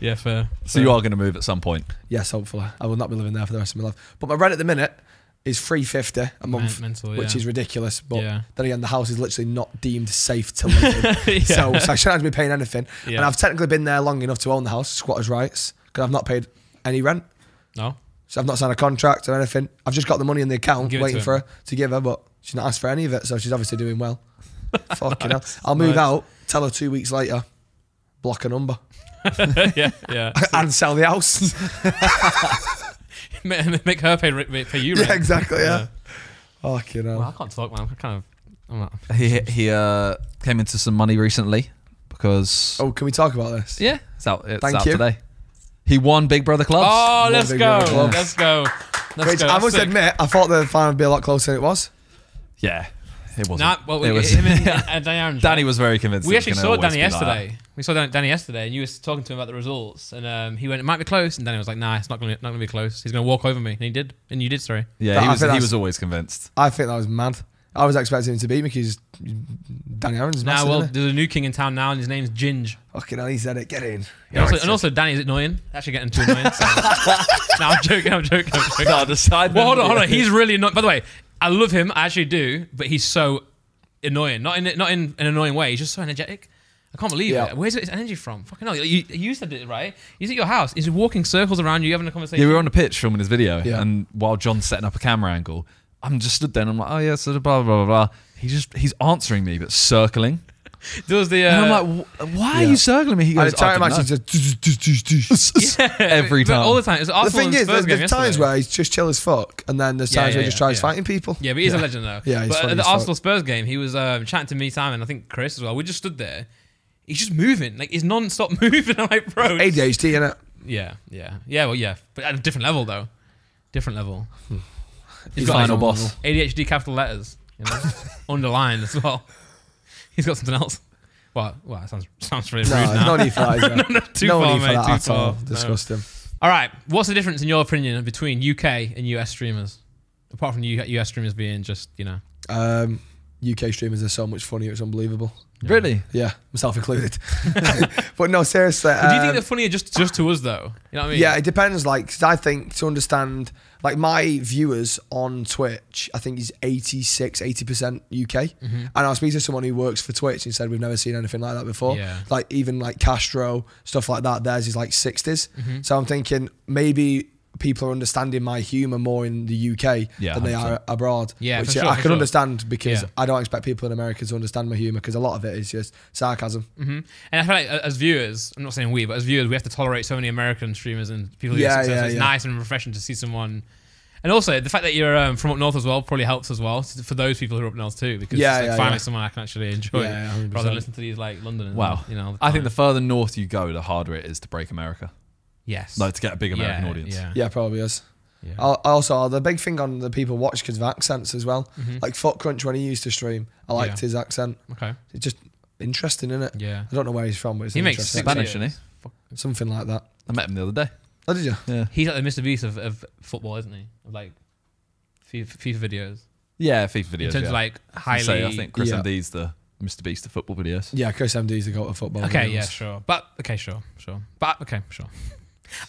Yeah, fair. So you are going to move at some point. Yes, hopefully. I will not be living there for the rest of my life. But my rent at the minute is three fifty a month, mental, which yeah. is ridiculous. But Yeah. then again, the house is literally not deemed safe to live in. Yeah. so, so I shouldn't have to be paying anything. And I've technically been there long enough to own the house, squatters' rights, because I've not paid any rent. No. So I've not signed a contract or anything. I've just got the money in the account Give it waiting for her to give her, but she's not asked for any of it. So she's obviously doing well. Fucking hell. I'll move Nice. out, tell her two weeks later, block a number, yeah, yeah. and sell the house. make, make her pay, re- pay you. yeah, exactly. Yeah. Yeah. Fucking hell. Well, I can't talk, man. I'm kind of. I'm not. He he uh, came into some money recently because Oh, can we talk about this? yeah, it's out. It's Thank out you. today. He won Big Brother clubs. Oh, let's go. rubber glove. Let's go. Let's Which go. I must sick. admit, I thought the final would be a lot closer than it was. Yeah, it wasn't. Nah, well, it we, was. him and uh, Diane. Danny was very convinced. We actually saw Danny be like yesterday. We saw Danny yesterday, and you were talking to him about the results, and um, he went, "It might be close," and Danny was like, "Nah, it's not gonna, not gonna be close. He's gonna walk over me," and he did, and you did. Sorry. Yeah, But he was. He was always convinced. I think that was mad. I was expecting him to beat me because Danny Aarons Now, massive, well, there's a new king in town now, and his name's Ginge. Fucking hell, he said it. Get in. And also, and also Danny's annoying. Actually, getting too annoying. So. no, I'm joking. I'm joking. I'm joking. No, the side. Well, hold on, hold on. He's really annoying. By the way, I love him. I actually do, but he's so annoying. Not in not in an annoying way. He's just so energetic. I can't believe Yeah. it. Where's his energy from? Fucking hell. You, you said it right. He's at your house. He's walking circles around you, having a conversation. Yeah, we were on the pitch filming his video, Yeah. and while John's setting up a camera angle, I'm just stood there and I'm like, oh yeah, so blah blah blah blah. He just he's answering me but circling, There was the. Uh, and I'm like, why are yeah. you circling me? He I goes, try I to don't imagine know." just. yeah, every but time. all the time. It's The Arsenal thing is, there's, there's times where he's just chill as fuck, and then there's Yeah, times yeah, where he just yeah, tries yeah. fighting people. Yeah, but he's a legend though. Yeah, he's but funny at the as fuck. Arsenal Spurs game, he was um, chatting to me, Simon, I think Chris as well. We just stood there. He's just moving, like he's non-stop moving. I'm like, bro. ADHD, innit? Yeah, yeah, yeah. Well, yeah, but at a different level though. Different level. He's got final boss. ADHD capital letters, you know, underlined as well. He's got something else. Well, well, that sounds sounds really No, rude no need for that. there? no, too no far, need for mate. that at far. all. No. Disgusting. All right, what's the difference in your opinion between UK and US streamers? Apart from US streamers being just, you know, Um, UK streamers are so much funnier. It's unbelievable. Really? Yeah, myself included. but no, seriously. But do you think um, they're funnier just just to us though? You know what I mean? Yeah, it depends. Like, 'cause I think to understand, like, my viewers on Twitch, I think is 86, 80% UK. Mm-hmm. And I was speaking to someone who works for Twitch and said, we've never seen anything like that before. Yeah. Like, even like Castro, stuff like that, theirs is like 60s. Mm-hmm. So I'm thinking maybe people are understanding my humour more in the UK Yeah, than they 100%. are abroad. Yeah, which for sure, I can sure. understand because Yeah. I don't expect people in America to understand my humour because a lot of it is just sarcasm. hmm And I feel like as viewers, I'm not saying we, but as viewers, we have to tolerate so many American streamers and people who Yeah, are successful. yeah, it's yeah. nice and refreshing to see someone. And also, the fact that you're um, from up north as well probably helps as well for those people who are up north too, because Yeah, it's like yeah, finally yeah. someone I can actually enjoy Yeah, yeah, 100%. rather than listen to these like London. And, Wow. you know. I think the further north you go, the harder it is to break America. Yes, Like to get a big American yeah, audience. Yeah, Yeah, probably is. yeah. Also, the big thing on the people watch because of accents as well. Mhm. Like Foot Crunch when he used to stream, I liked Yeah. his accent. okay, It's just interesting, isn't it? yeah. I don't know where he's from, but it's He makes interesting. Spanish, isn't he? something like that. I met him the other day. Oh, did you? Yeah. He's like the Mr. Beast of, of football, isn't he? Of like FIFA, FIFA videos. Yeah, FIFA videos. in terms yeah. of like I highly. say, I think Chris Yeah. MD's the Mr. Beast of football videos. Yeah, Chris MD's the go to football. Okay, videos. yeah, sure. But okay, sure, sure. But okay, sure.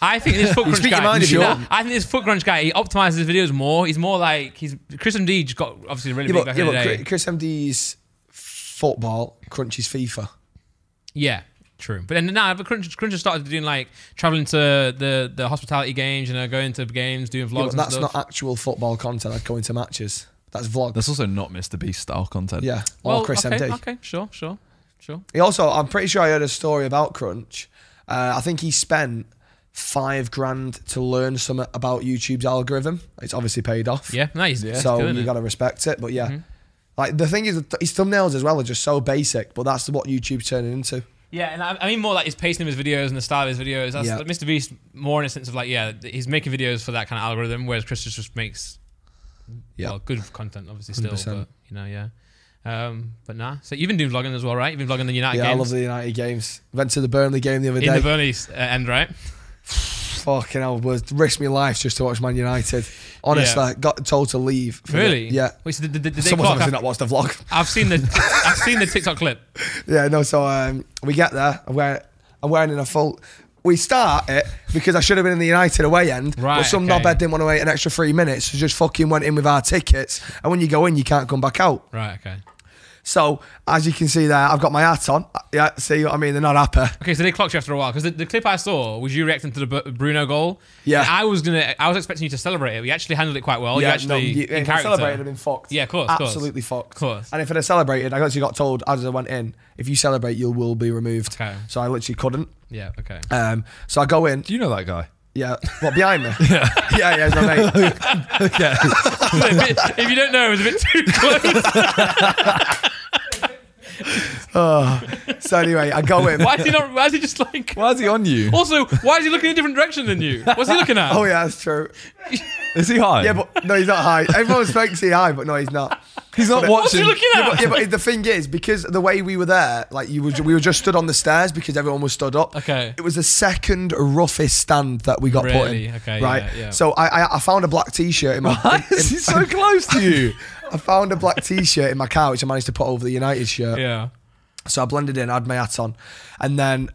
I think this foot You crunch your guy. mind if you No, want. I think this foot crunch guy. He optimizes his videos more. He's more like he's Chris MD just got obviously really Yeah, big but, back yeah, in the but day. Chri- Chris MD's football, Crunchy's FIFA. yeah, true. But then now, but crunch, crunch has started doing like traveling to the the hospitality games. You know, going to games, doing vlogs Yeah, but and that's stuff. not actual football content. Like going to matches. That's vlog. That's also not Mr. Beast style content. yeah, well, or Chris okay, MD. Okay, sure, sure, sure. He also, I'm pretty sure I heard a story about Crunch. Uh, I think he spent five grand to learn something about YouTube's algorithm. It's obviously paid off. Yeah, nice. Yeah, so you got to respect it. But yeah, Mhm. like the thing is, his thumbnails as well are just so basic. But that's what YouTube's turning into. Yeah, and I, I mean more like his pacing of his videos and the style of his videos. That's Yeah. like Mr. Beast more in a sense of like, yeah, he's making videos for that kind of algorithm, whereas Chris just, just makes Yeah. well, good content, obviously still, 100%. but you know, yeah. Um, but nah. So you've been doing vlogging as well, right? You've been vlogging the United yeah, I games love the United games. Went to the Burnley game the other in day. the Burnley uh, end, right? Fucking hell, was risked my life just to watch Man United. Honestly, Yeah. got told to leave. for the- Really? yeah. Wait, so did, did, did Someone's obviously I've, not watched the vlog. I've seen the I've seen the TikTok clip. Yeah, no. So um, we get there. I'm wearing, I'm wearing in a full. We start it because I should have been in the United away end, Right, but some okay. knobhead didn't want to wait an extra three minutes, so just fucking went in with our tickets. And when you go in, you can't come back out. Right. Okay. So as you can see there, I've got my hat on. Yeah, see what I mean? They're not happy. Okay, so they clocked you after a while because the, the clip I saw was you reacting to the Bruno goal. Yeah. And I was gonna, I was expecting you to celebrate it. You actually handled it quite well. you yeah, actually no, you, in if I character. celebrated, I've been fucked. Yeah, of course, of course. absolutely fucked. Of course. And if I'd have celebrated, I actually got told as I went in, if you celebrate, you will be removed. Okay. So I literally couldn't. Yeah. Okay. Um, so I go in. Do you know that guy? Yeah, what behind me? yeah, yeah, yeah, it's my mate. okay. if you don't know, it was a bit too close. Oh. So anyway, I go in. why is he not? Why is he just like? Why is he on you? Also, why is he looking in a different direction than you? What's he looking at? Oh yeah, that's true. Is he high? Yeah, but no, he's not high. Everyone expects he high, but no, he's not. He's not watching. What's he watching. looking Yeah at? but, yeah, but the thing is, because the way we were there, like you were, we were just stood on the stairs because everyone was stood up. Okay. It was the second roughest stand that we got put Really? in. Okay, Right. yeah, yeah. So I, I I found a black t-shirt in my. Why in- is he so close to you? I found a black t-shirt in my car, which I managed to put over the United shirt. Yeah. So I blended in, I had my hat on, and then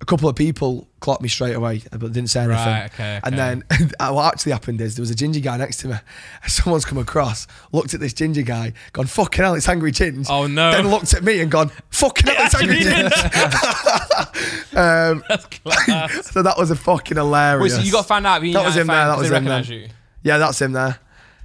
a couple of people clocked me straight away, but didn't say anything. Right, okay, And then what actually happened is there was a ginger guy next to me. Someone's come across, looked at this ginger guy, gone fucking hell, it's Angry Ginge. Oh, no. Then looked at me and gone fucking hell, it's Angry Ginge. um, That's class. so that was a fucking hilarious. Wait, so you got found out being That was him there, that was him there. Yeah, that's him there.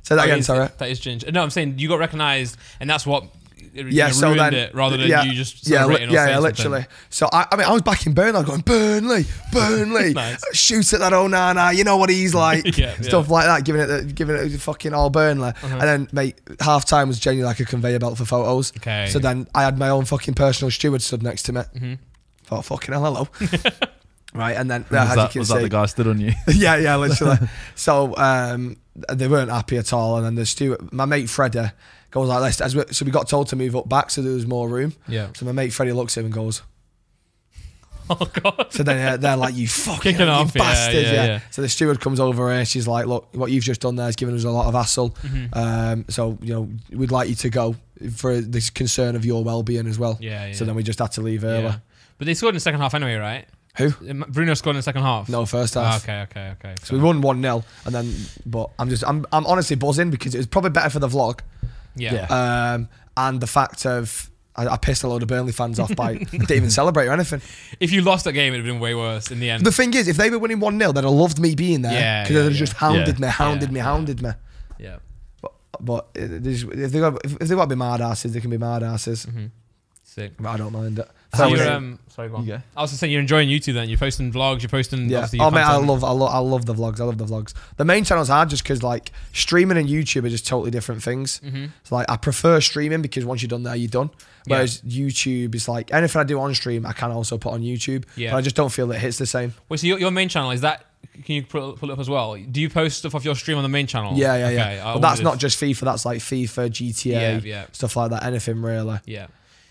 Say that Oh, again, is- sorry. That is ginger. No, I'm saying you got recognised, and that's what Yeah, so ruined then it rather than yeah, you just yeah, li- celebrating or yeah, saying yeah, something. literally. So I, I mean, I was back in Burnley, going Burnley, Burnley, Nice. shoot at that Onana, you know what he's like, Yeah, stuff yeah. Uh-huh. like that, giving it, the, giving it a fucking all Burnley, and then mate, half time was genuinely like a conveyor belt for photos. Okay. So then I had my own fucking personal steward stood next to me. Mm-hmm. Thought fucking hell, hello. right, and then Was, as that, was see, that the guy stood on you? yeah, yeah, literally. so um, they weren't happy at all, and then the steward, my mate Freddie, goes like this. As we, so we got told to move up back, so there was more room. Yeah. So my mate Freddie looks at him and goes. Oh god. So then they're, they're like, "You fucking you off, yeah, bastards!" yeah, Yeah, yeah. So the steward comes over here. She's like, "Look, what you've just done there has given us a lot of hassle. Mm-hmm. Um, so you know, we'd like you to go for this concern of your well-being as well." Yeah, So then we just had to leave early. Yeah. But they scored in the second half anyway, right? Who? Bruno scored in the second half. No, first Ah, half. okay, okay, okay. So we won one 0 and then, but I'm just, I'm, I'm honestly buzzing because it was probably better for the vlog. Yeah. Yeah. Um, and the fact of I, I pissed a load of Burnley fans off by didn't even celebrate or anything. If you lost that game, it'd have been way worse in the end. The thing is, if they were winning one 0 they'd have loved me being there Yeah, because yeah, they'd have yeah. just hounded Yeah. me, hounded Yeah, me, yeah. hounded me. yeah. But, but if they got if they got to be mad asses, they can be mad asses. Sick. But I don't mind it. So So, you're, um, sorry, go on. You go. I was just saying you're enjoying YouTube then. You're posting vlogs. You're posting. yeah. Oh man, I love, I love, I love the vlogs. I love the vlogs. The main channel's hard just because like streaming and YouTube are just totally different things. Mm-hmm. So like I prefer streaming because once you're done there, you're done. Whereas YouTube is like anything I do on stream, I can also put on YouTube. Yeah. But I just don't feel that it hits the same. Wait, so your, your main channel is that? Can you pull, pull it up as well? Do you post stuff off your stream on the main channel? Yeah, yeah, Okay, yeah. But that's wondered. not just FIFA. That's like FIFA, GTA, Yeah, yeah. stuff like that. Anything really. Yeah.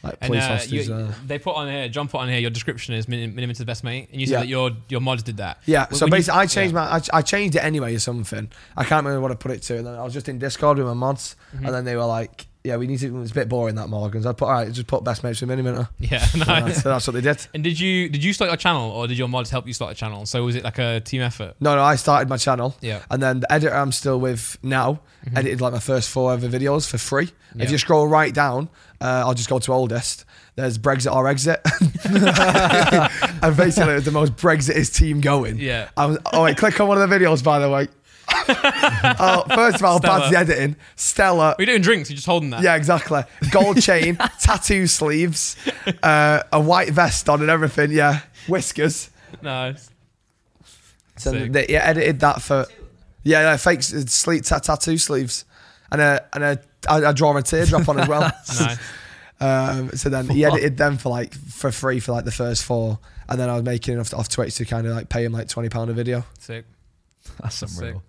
Like And uh, officers. you, uh, they put on here, John put on here, your description is Minim- Minimin's best mate, and you said Yeah. that your your mods did that. Yeah, so when you- basically, I changed yeah. my, I, I changed it anyway or something. I can't remember what I put it to. And then I was just in Discord with my mods, Mm-hmm. and then they were like, "Yeah, we need to." It's a bit boring that Morgans. I put all right, just put best mates with Miniminter. Yeah, So that's, so that's what they did. And did you did you start your channel or did your mods help you start a channel? So was it like a team effort? No, no, I started my channel. Yeah. And then the editor I'm still with now edited like my first four ever videos for free. Yeah. If you scroll right down, uh, I'll just go to oldest. There's Brexit or exit, and basically it was the most Brexitist team going. Yeah. I was. Oh wait, click on one of the videos by the way. oh, first of all, Stella. bad's the editing. Stella. Are you doing drinks? You're just holding that. Yeah, exactly. Gold chain, tattoo sleeves, uh, a white vest on, and everything. Yeah, whiskers. Nice. So Sick. they yeah, edited that for yeah, yeah fake s- sleeve ta- tattoo sleeves, and a and a I, I draw a teardrop on as well. Nice. Um, so then he edited them for like for free for like the first four, and then I was making enough off Twitch to kind of like pay him like twenty pound a video. Sick. That's Sick. unreal.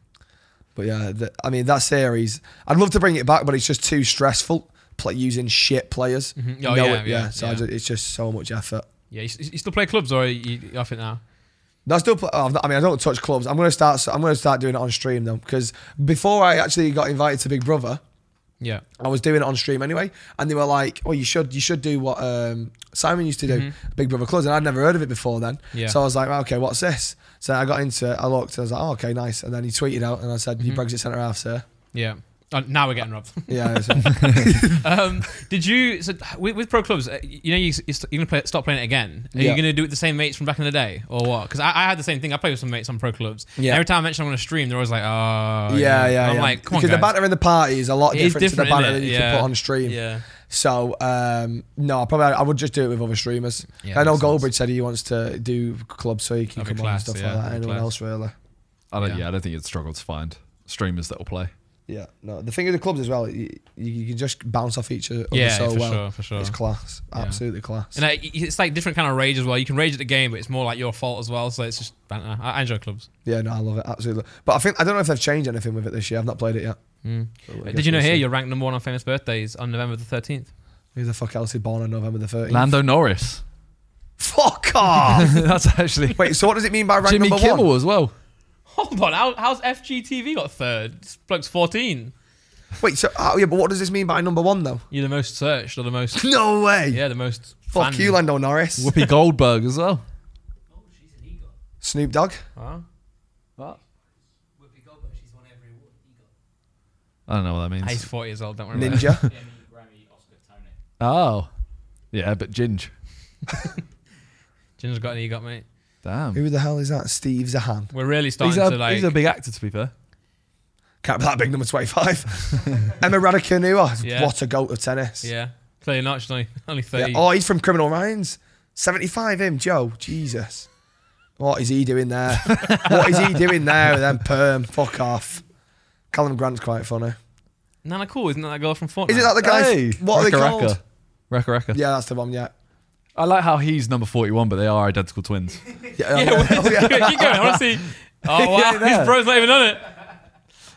But yeah, the, I mean that series, I'd love to bring it back, but it's just too stressful. Play, using shit players. Mhm. Oh, Know yeah, it- yeah, So I yeah. ju- it's just so much effort. Yeah, you, you still play clubs or are you, you off it now? No, I still play. I mean, I don't touch clubs. I'm gonna start. I'm gonna start doing it on stream though, because before I actually got invited to Big Brother, Yeah. I was doing it on stream anyway, and they were like, "Oh, you should, you should do what um, Simon used to do, Big Brother Clubs," and I'd never heard of it before then. Yeah. So I was like, well, "Okay, what's this?" So I got into it. I looked. I was like, "Oh, okay, nice." And then he tweeted out, and I said, "You Brexit centre half, sir." Yeah. Oh, now we're getting robbed. Yeah. um, did you so with, with pro clubs? uh, You know, you, you're gonna play, stop playing it again. Are Yeah. you gonna do it with the same mates from back in the day, or what? Because I, I had the same thing. I played with some mates on pro clubs. Yeah. Every time I mention I'm gonna stream, they're always like, "Oh, yeah, yeah, And I'm yeah. like, "Come on, because the guys." banter in the party is a lot It is different, to the different, banter innit? that you Yeah. can put on stream. Yeah. So um, no, I probably I would just do it with other streamers. Yeah, I know makes sense. Goldbridge said he wants to do clubs so he can That'd be come on and class, stuff yeah, like that. that'd be Anyone class. else really? I don't, Yeah. yeah. I don't think you'd struggle to find streamers that will play. Yeah, no. The thing with the clubs as well, you, you can just bounce off each other Yeah, so for well. sure, for sure. It's class, Yeah. absolutely class. And uh, it's like different kind of rage as well. You can rage at the game, but it's more like your fault as well. So it's just banter. I, I enjoy clubs. yeah, no, I love it absolutely. But I think I don't know if they've changed anything with it this year. I've not played it yet. Mm. So I guess Did you know we'll here see. you're ranked number one on famous birthdays on November the 13th? Who the fuck else is born on November the 13th? Lando Norris. Fuck off! That's actually Wait, so what does it mean by rank Jimmy number Kimmel one? as well. Hold on, how, how's FGTV got third? This bloke's 14. Wait, so oh, yeah, but what does this mean by number one though? You're the most searched or the most. No way. Yeah, the most. Fuck fanned. you, Lando Norris. Whoopi Goldberg as well. Oh, she's an EGOT. Snoop Dogg. Huh? What? Whoopi Goldberg, she's won every award. EGOT. I don't know what that means. He's 40 years old, don't worry about it. Ninja. Emmy, Grammy, Oscar, Tony. Oh, yeah, but Ginge. Ginger's got an EGOT, mate. Damn. Who the hell is that? Steve Zahn. We're really He's starting a, to like. he's a big actor, to be fair. Can't be that big, number 25. Emma Raducanu. Oh, yeah. What a goat of tennis. yeah, clearly not. She's only, only Yeah. 30. Oh, he's from Criminal Minds. 75 him, Joe. Jesus. What is he doing there? what is he doing there with them perm? Fuck off. Callum Grant's quite funny. Nana Cool, isn't that that girl from Fortnite? Isn't that the guy? Hey, what are they Raka called? Raka. Raka Raka. Yeah, that's the one, yeah. I like how he's number 41, but they are identical twins. Yeah, Yeah, oh, well, yeah. keep going. I want to see. Oh, wow. Yeah, His bro's not even on it.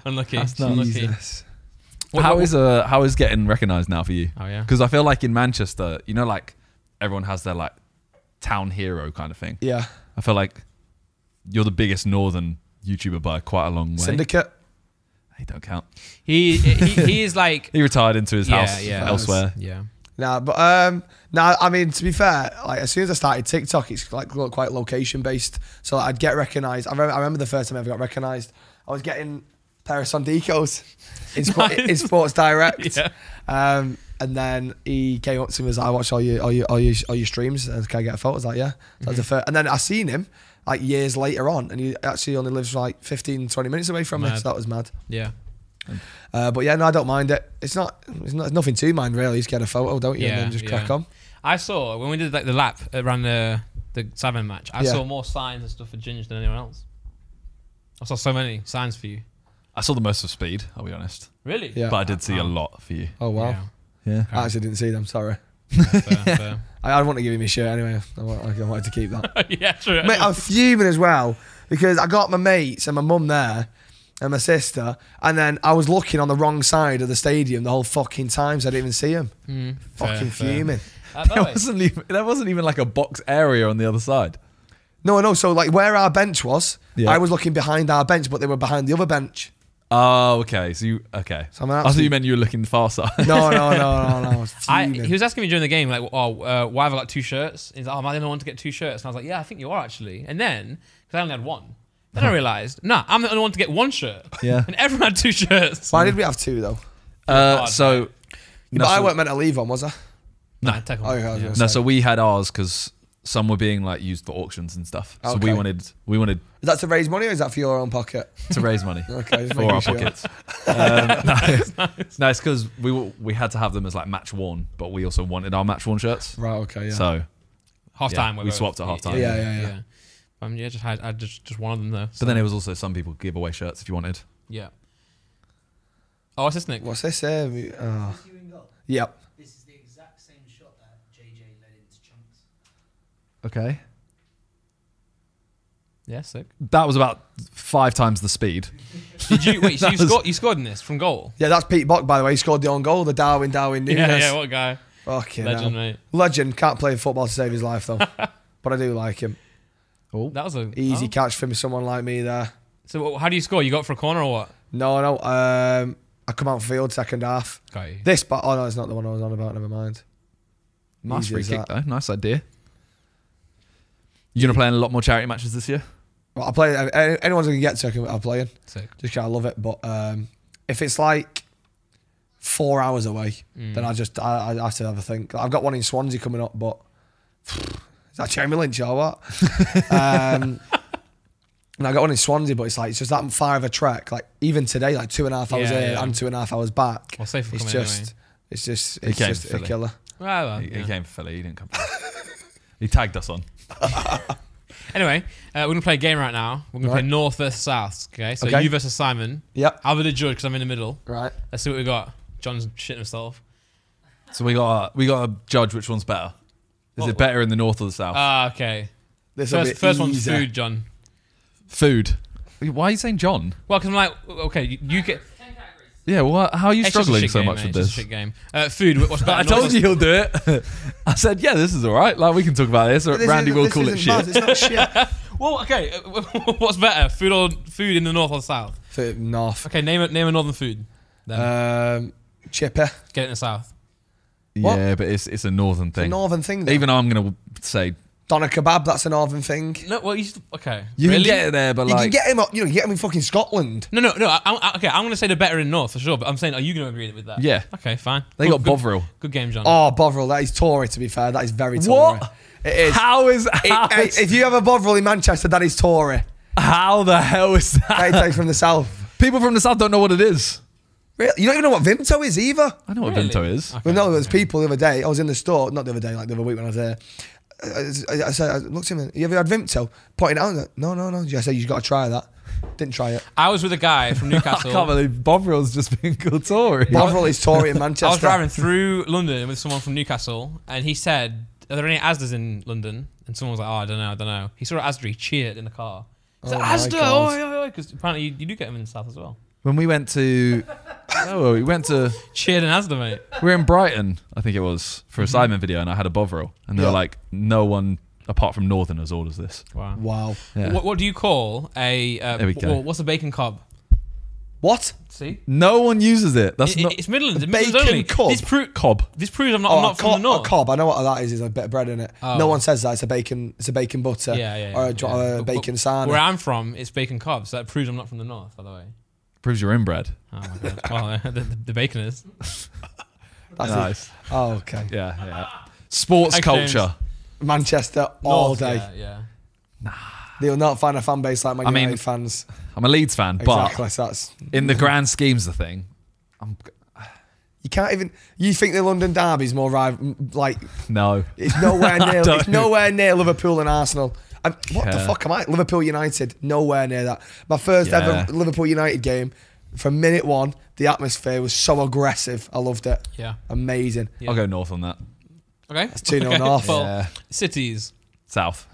Unlucky. That's not- Unlucky. Jesus. What- how what- is uh how is getting recognised now for you? Oh, yeah. Because I feel like in Manchester, you know, like everyone has their like town hero kind of thing. Yeah. I feel like you're the biggest northern YouTuber by quite a long way. Syndicate. He don't count. He, he, he is like. He retired into his Yeah, house yeah. elsewhere. Yeah. Nah, but um, nah. I mean, to be fair, like as soon as I started TikTok, it's like quite location based. So I'd get recognised. I remember, I remember the first time I ever got recognised. I was getting pair of Sondicos in, Nice. in Sports Direct. Yeah. Um, and then he came up to me and was like, I watch all your all your all your, all your streams and can I get a photo? I was like, yeah. That Mm-hmm. was the first. And then I seen him like years later on, and he actually only lives like 15, 20 minutes away from me. So that was mad. Yeah. Uh, but yeah, no, I don't mind it. It's not. It's not. It's nothing to mind really. You just get a photo, don't you? Yeah, and then just yeah. crack on. I saw when we did like the lap around the the Sidemen match. I Yeah. saw more signs and stuff for Ginger than anyone else. I saw so many signs for you. I saw the most of Speed, I'll be honest. Really? Yeah. But I did see a Oh. lot for you. Oh wow. Yeah. I actually didn't see them. Sorry. Yeah. Fair, fair. I, I want to give him his shirt anyway. I, want, I wanted to keep that. yeah, true. Mate, I'm fuming as well because I got my mates and my mum there and my sister, and then I was looking on the wrong side of the stadium the whole fucking time, so I didn't even see him. Mm, Fucking fair. fuming. By the There wasn't even there wasn't even like a box area on the other side. No, no. So like where our bench was, Yeah. I was looking behind our bench, but they were behind the other bench. Oh, okay. So you okay? So I'm I thought you meant you were looking far side. No, no, no, no, no. I I, he was asking me during the game, like, oh, uh, why have I got two shirts? He's like, oh, am I the only one to get two shirts? And I was like, yeah, I think you are actually. And then, because I only had one, then I realised, nah, I'm the only one to get one shirt. Yeah. And everyone had two shirts. Why did we have two though? Uh, so no, but I so- weren't meant to leave one, was I? Nah, take one. Oh, yeah, I was Yeah. gonna no, say. so we had ours because some were being like used for auctions and stuff. So we wanted we wanted Is that to raise money or is that for your own pocket? to raise money Okay, just for making our sure. pockets. Um, no, no, it's because we were, we had to have them as like match worn, but we also wanted our match worn shirts. Right. Okay. Yeah. So, Half Yeah, time. we swapped at half time. Yeah, yeah, yeah. Um, yeah, just had I just just one of them though. but then it was also some people give away shirts if you wanted. yeah. Oh, what's this, Nick? What's this? Uh, we- oh. You in goal? Yep. This is the exact same shot that JJ led into Chunkz. Okay. Yeah, sick. That was about five times the speed. Did you wait? So you was- scored? You scored in this from goal? Yeah, that's Pete Bock, by the way. He scored the own goal, the Darwin Darwin Núñez. Yeah, yeah. What a guy! Fucking Legend, hell. mate. Legend. Can't play football to save his life, though. but I do like him. Oh, That was an Easy oh. catch for me, someone like me there. So how do you score? You got for a corner or what? No, no. Um, I come out field second half. Got you. This, but oh no, it's not the one I was on about. Never mind. nice Easy free kick that. though. Nice idea. You gonna play in a lot more charity matches this year? Well, I play. any- Anyone's gonna get to, I can- I'll play in. Sick. Just kind of love it. But um, if it's like four hours away, Mm. then I just I, I have to have a think. I've got one in Swansea coming up, but is that Jeremy Lynch or what? um, and I got one in Swansea, but it's like it's just that far of a trek. Like even today, like two and a half hours Yeah, here yeah. and two and a half hours back. Well, safe for It's coming just anyway. it's just He it's came just a killer. Well, well, he, he came for Philly. He didn't come. he tagged us on. Anyway, uh, we're gonna play a game right now. We're gonna Right. play North versus South. Okay, so Okay. you versus Simon. Yep. I'll be the judge because I'm in the middle. Right. Let's see what we got. John's shitting himself. So we got we got to judge which one's better. Is What- it better in the north or the south? Ah, okay. This First, be first one's food, John. Food. Why are you saying John? Well, because I'm like, okay, you, you get. Yeah, what? How are you It's just a struggling shit so game, much mate. with It's this? just a shit game. Uh, food. What's better? I North told or- you he'll do it. I said, yeah, this is all right. Like we can talk about this, or This Randy isn't- will this call it isn't shit. bad, It's not shit. Well, okay. uh, What's better, food or food in the north or the south? For North. Okay, name a name a northern food. Then Um, chipper. get it in the south. What? Yeah, but it's it's a northern It's a thing. northern thing. Though. Even I'm gonna say Doner kebab. That's a northern thing. No, well, you just, okay. you really? can get it there, but You like can get him. up- You know, you get him in fucking Scotland. No, no, no. I, I, okay, I'm gonna say they're better in north for sure. But I'm saying, are you gonna agree with that? Yeah. Okay, fine. they Good- got good, Bovril. Good game, John. Oh, Bovril. That is Tory. To be fair, that is very Tory. What? It is. How is how, It- is- if you have a Bovril in Manchester, that is Tory. how the hell is That that? he takes from the south. People from the south don't know what it is. Really? You don't even know what Vimto is either. I know what Really? Vimto is. Okay. Well, no, there was people the other day. I was in the store, not the other day, like the other week when I was there. I, I, I said, I looked at him. You ever had Vimto? Pointing out, like, no, no, no. I said "You've got to try that. Didn't try it. I was with a guy from Newcastle. I can't Newcastle. believe Bovril's just being called Tory. Bovril is Tory in Manchester. I was driving through London with someone from Newcastle, and he said, "Are there any Asdas in London?" And someone was like, "Oh, I don't know, I don't know." He saw an Asda, he cheered in the car. He said, Oh my "Asda, God. oi, oi, oi!" Because apparently you, you do get them in the south as well. When we went to, oh, we went to, Cheered in Asda, mate. we were in Brighton, I think it was, for a Simon video, and I had a Bovril, and they Yeah. were like, no one apart from Northerners orders this. Wow. Wow. Yeah. What, what do you call a? Uh, There we go. well, what's a bacon cob? What? See, No one uses it. That's It- not it's Midlands. A Midlands bacon only. cob? This, pro- cob. this proves I'm not, Oh, I'm not a, from cob, the north. a cob. I know what that is. Is a bit of bread in it. Oh. No one says that. It's a bacon. It's a bacon butter. Yeah, yeah, Or a, dro- yeah. a But- bacon sandwich. Where I'm from, it's bacon cob, so that proves I'm not from the north. By the way. Proves you're inbred. Oh my god. well, the, the, the bacon is. That's it. nice. Oh, okay. Yeah, yeah. Sports Thanks, James. culture. Manchester all North, day. Yeah, yeah. They'll not find a fan base like Man I mean, United fans. I'm a Leeds fan, Exactly. So that's but in the grand schemes of the thing, I'm you can't even. You think the London derby's more rival? Like no. it's nowhere near. it's nowhere near Liverpool and Arsenal. I'm, what the fuck am I? Liverpool United. Nowhere near that. My first Yeah. ever Liverpool United game. From minute one, the atmosphere was so aggressive. I loved it. Yeah. Amazing. Yeah. I'll go north on that. Okay. That's 2-0 okay. north. Well, Yeah. cities. South.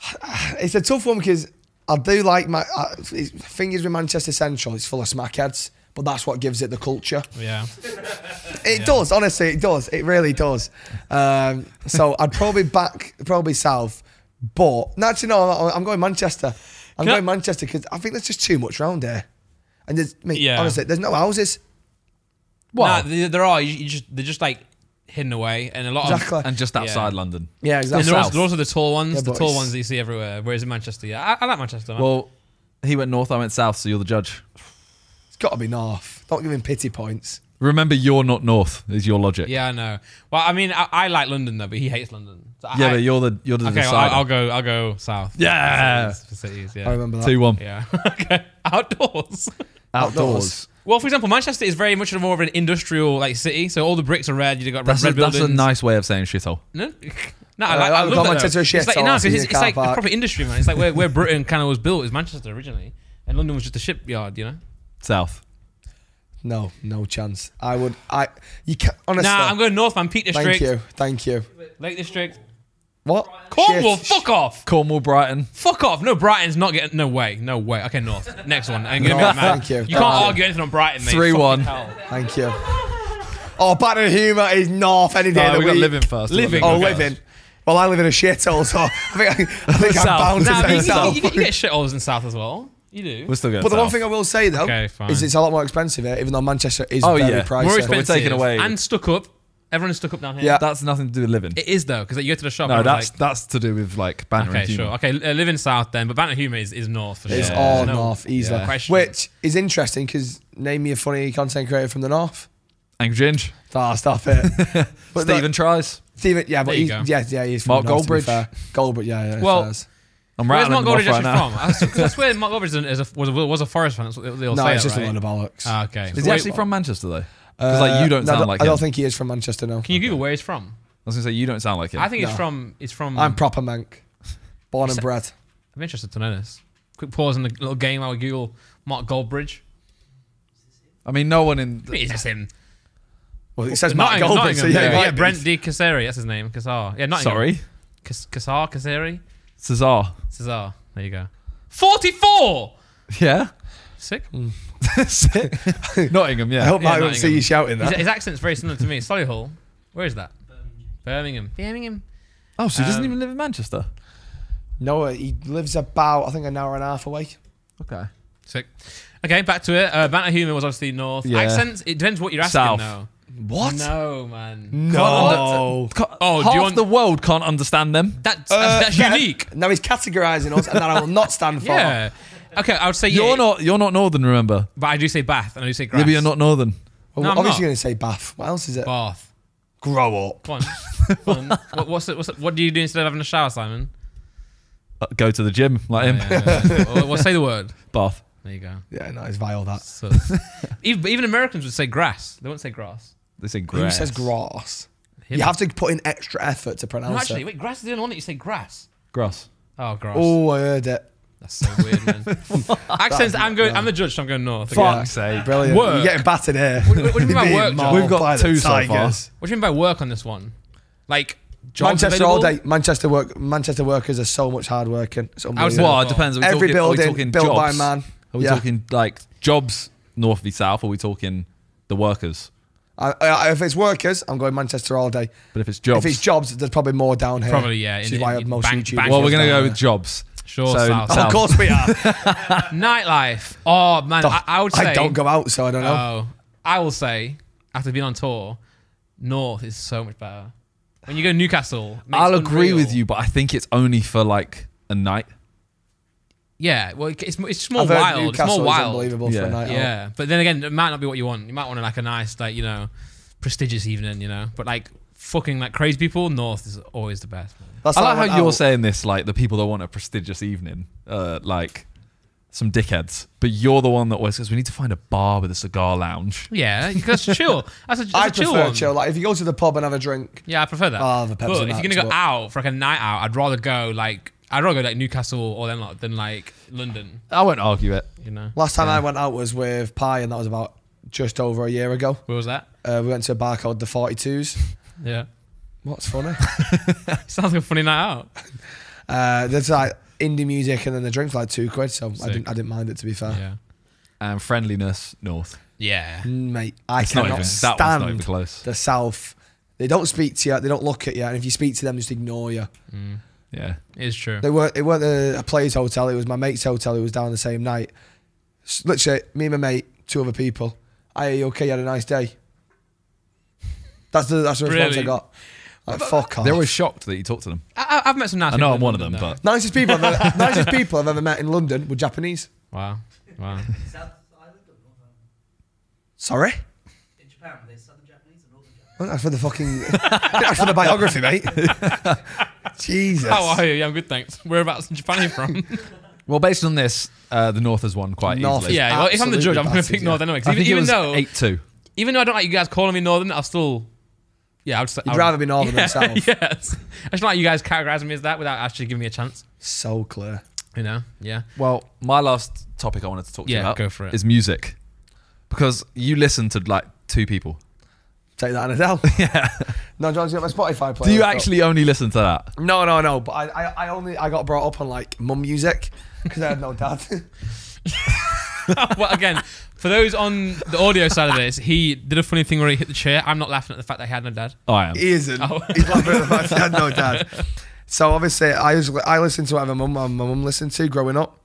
It's a tough one because I do like my uh, it's- thing is with Manchester Central. It's full of smackheads, but that's what gives it the culture. Yeah. It Yeah. does, honestly, it does. It really does. Um, so I'd probably back, probably south, but no, actually, no, I'm I'm going Manchester. I'm Can I- going Manchester because I think there's just too much round there. And there's, mate, Yeah. honestly, there's no houses. Nah, there, there are. You, you just they're just like hidden away, and a lot Exactly. of And just outside Yeah. London. Yeah, and exactly. they're also, South. they're also the tall ones, Yeah, the tall ones that you see everywhere. Whereas in Manchester, yeah, I, I like Manchester. Man. Well, he went north, I went south, so you're the judge. It's got to be north. Don't give him pity points. Remember, you're not north, is your logic. yeah, I know. Well, I mean, I, I like London though, but he hates London. So Yeah, I, but you're the you're the okay. Well. I'll, I'll go. I'll go south. Yeah. for cities, for cities, I remember that. Two one. yeah. okay, outdoors. Outdoors. Well, for example, Manchester is very much more of an industrial like city, so all the bricks are red. You've got red, That's, a, red that's a nice way of saying shithole. No, no, I Uh, like. I I love that, Manchester though. a shit It's like, hole no, 'cause in it's, it's car like a park. proper industry, man. It's like where, where Britain kind of was built is Manchester originally, and London was just a shipyard, you know. South. No, no chance. I would. I. You can't. Honestly. Nah, I'm going North, man. Peak District. Thank District, you. Thank you. Lake District, What? Cornwall. Shit. Fuck off. Cornwall, Brighton. Fuck off. No, Brighton's not getting. No way. No way. Okay, North. Next one. I'm gonna North, be mad. thank you. You Thank can't you. argue anything on Brighton, mate. 3-1. Hell. Thank you. Oh, Baton Humour is north any day No, of the we got living first. Living. Oh, living. Well, I live in a shithole, so I think, I, I think I'm South. bound to Nah, but say you, south. you, you, you get shitholes in South as well. You do. We're still going But the one thing I will say though Okay, is it's a lot more expensive here, even though Manchester is Oh, very yeah. pricey. More we're expensive. taking away- And stuck up. Everyone is stuck up down here. Yeah. That's nothing to do with living. It is though, because you go to the shop. no, and that's like, that's to do with like banner Okay, and humour. sure. Okay, uh, live in South then, but Banter Humour is, is North for sure. It's all No- north, easily. yeah. Which is interesting because name me a funny content creator from the north. Angry Ginge. Ah, stop it. but Stephen like, tfrom Stephen, yeah, but he's, go. yeah, yeah, he's from Mark the north, to Goldbridge. Goldbridge, yeah, yeah. Well, fairs. I'm Where's rattling Mark them Goldbridge right actually from? I s- I swear Mark Goldbridge is a, is a, was, a, was a Forest fan. That's what they all no, say. it's it, just right? a load of bollocks. Ah, okay. Is he Wait, actually from Manchester though? Because like you don't Uh, no, sound like I him. don't think he is from Manchester, no. Can you Google where he's from? I was gonna say you don't sound like him. I think it's No. from. It's from. I'm proper mank. Born and bred. I'm interested to know this. Quick pause in the little game while we Google Mark Goldbridge. I mean, no one in. It's just him. Well, it says Matt Nottingham, Goldberg, so Nottingham, yeah, yeah, yeah, Brent. D. Caseri, that's his name. Cassar. Yeah, Nottingham. Sorry, Cas- Cassar, Caseri? Cesar. Cesar. There you go. 44! Yeah. Sick. Nottingham. Yeah. I hope Yeah, Matt won't see you shouting His, that. his accent's very similar to me. Solihull. Where is that? Birmingham. Birmingham. Oh, so he doesn't Um, even live in Manchester. No, he lives about, I think, an hour and a half away. Okay. Sick. Okay, back to it. Uh, Banter Humour was obviously north. Yeah. Accents, it depends what you're asking South. now. What? No, man. No. Oh, do half you want- the world can't understand them. That's, Uh, that's, that's yeah. unique. Now he's categorising us, and that I will not stand for. Yeah. Okay, I would say. You're not. You're not northern. Remember. But I do say Bath and I do say grass. Yeah, but you're not northern. Well, No, I'm obviously, going to say Bath. What else is it? Bath. Grow up. Come on. What, what's it, what's it, what do you do instead of having a shower, Simon? Uh, Go to the gym like him. Oh, yeah, yeah. well, well, say the word. Bath. There you go. Yeah, no, it's vile that. So, even, even Americans would say grass. They won't say grass. They say grass. Who says grass? Him. You have to put in extra effort to pronounce No, actually, it. wait, grass is the only one that you say grass. grass? Oh, grass. Oh, I heard it. That's so weird, man. Accents. I'm going. I'm the judge, so I'm going north. Fuck. again. Fuck's sake. Brilliant. Work. You're getting battered here. What, what do you mean by work, mauled John? We've got by the two so far. What do you mean by work on this one? Like jobs Manchester all day. Manchester work. Manchester workers are so much hard working. It's I would unbelievable. Well, it depends. Are we Every talking, are we building talking built by man. Are we Yeah. talking like jobs north v south? Or are we talking the workers? I, I, if it's workers, I'm going Manchester all day. But if it's jobs, If it's jobs, there's probably more down here. Probably, yeah, Which in- is why in most bank- bank- well, we're gonna go there. with jobs. Sure, So, south. Oh, south. of course we are. Nightlife. Oh man, I, I would say. I don't go out, so I don't know. Oh, I will say after being on tour, North is so much better. When you go to Newcastle, I'll agree with you, but I think it's only for like a night. Yeah, well, it's it's more I've heard wild. It's more wild. unbelievable for Yeah. a night out. Yeah, but then again, it might not be what you want. You might want like a nice, like you know, prestigious evening. You know, but like fucking like crazy people, North is always the best. That's I like how you're out. saying this, like the people that want a prestigious evening, uh, like some dickheads. But you're the one that always says we need to find a bar with a cigar lounge. Yeah, because chill. That's a, that's I a chill prefer one. chill. Like if you go to the pub and have a drink, Yeah, I prefer that. Oh, the Pepsi but if you're gonna go but- out for like a night out, I'd rather go like I'd rather go like Newcastle or then like than like London. I won't argue it. You know, last time Yeah. I went out was with Pi, and that was about just over a year ago. where was that? Uh, we went to a bar called the 42s. Yeah, What's funny? sounds like a funny night out. uh, there's like indie music, and then the drinks like two quid, so I didn't, I didn't mind it to be fair. Yeah, And friendliness north. yeah. Mm, Mate, I It's not cannot even that one's not even stand close. the South. They don't speak to you. They don't look at you, and if you speak to them, just ignore you. Mm, Yeah. it is true. They weren't. It weren't a, a player's hotel. It was my mate's hotel. Who was down the same night. S- Literally, me and my mate, two other people. Hey, are you okay? You had a nice day. That's the that's the response I got. Like fuck off. They're always shocked that you talk to them. I, I- I've met some nice. I know people I'm in one of them, though. but nicest people. I've ever, nicest people I've ever met in London were Japanese. wow, wow. South Island or North Sorry, In Japan, are they Southern Japanese or Northern Japanese? Well, that's for the fucking. that's for the biography, mate. Jesus. How are you? Yeah, I'm good, thanks. Whereabouts in Japan are you from? Well, based on this, uh, the North has won quite North easily. yeah, well, if I'm the judge, I'm going to battered, pick yeah. North anyway. 'cause I even it even was though, eight two. even though I don't like you guys calling me Northern, I'll still. Yeah, I would. You'd rather be Northern than South. Yes, I just like you guys categorizing me as that without actually giving me a chance. So clear. You know? Yeah. Well, my last topic I wanted to talk to Yeah, you about go for it. is music, because you listen to like two people. Take that on Adele. yeah. No, John's got my Spotify player. Do you actually only listen to that? No, no, no. But I, I, I only I got brought up on like mum music because I had no dad. well, again, for those on the audio side of this, he did a funny thing where he hit the chair. I'm not laughing at the fact that he had no dad. Oh, I am. he isn't. Oh. He's laughing at the fact he had no dad. So obviously, I usually I listen to whatever mum my mum listened to growing up.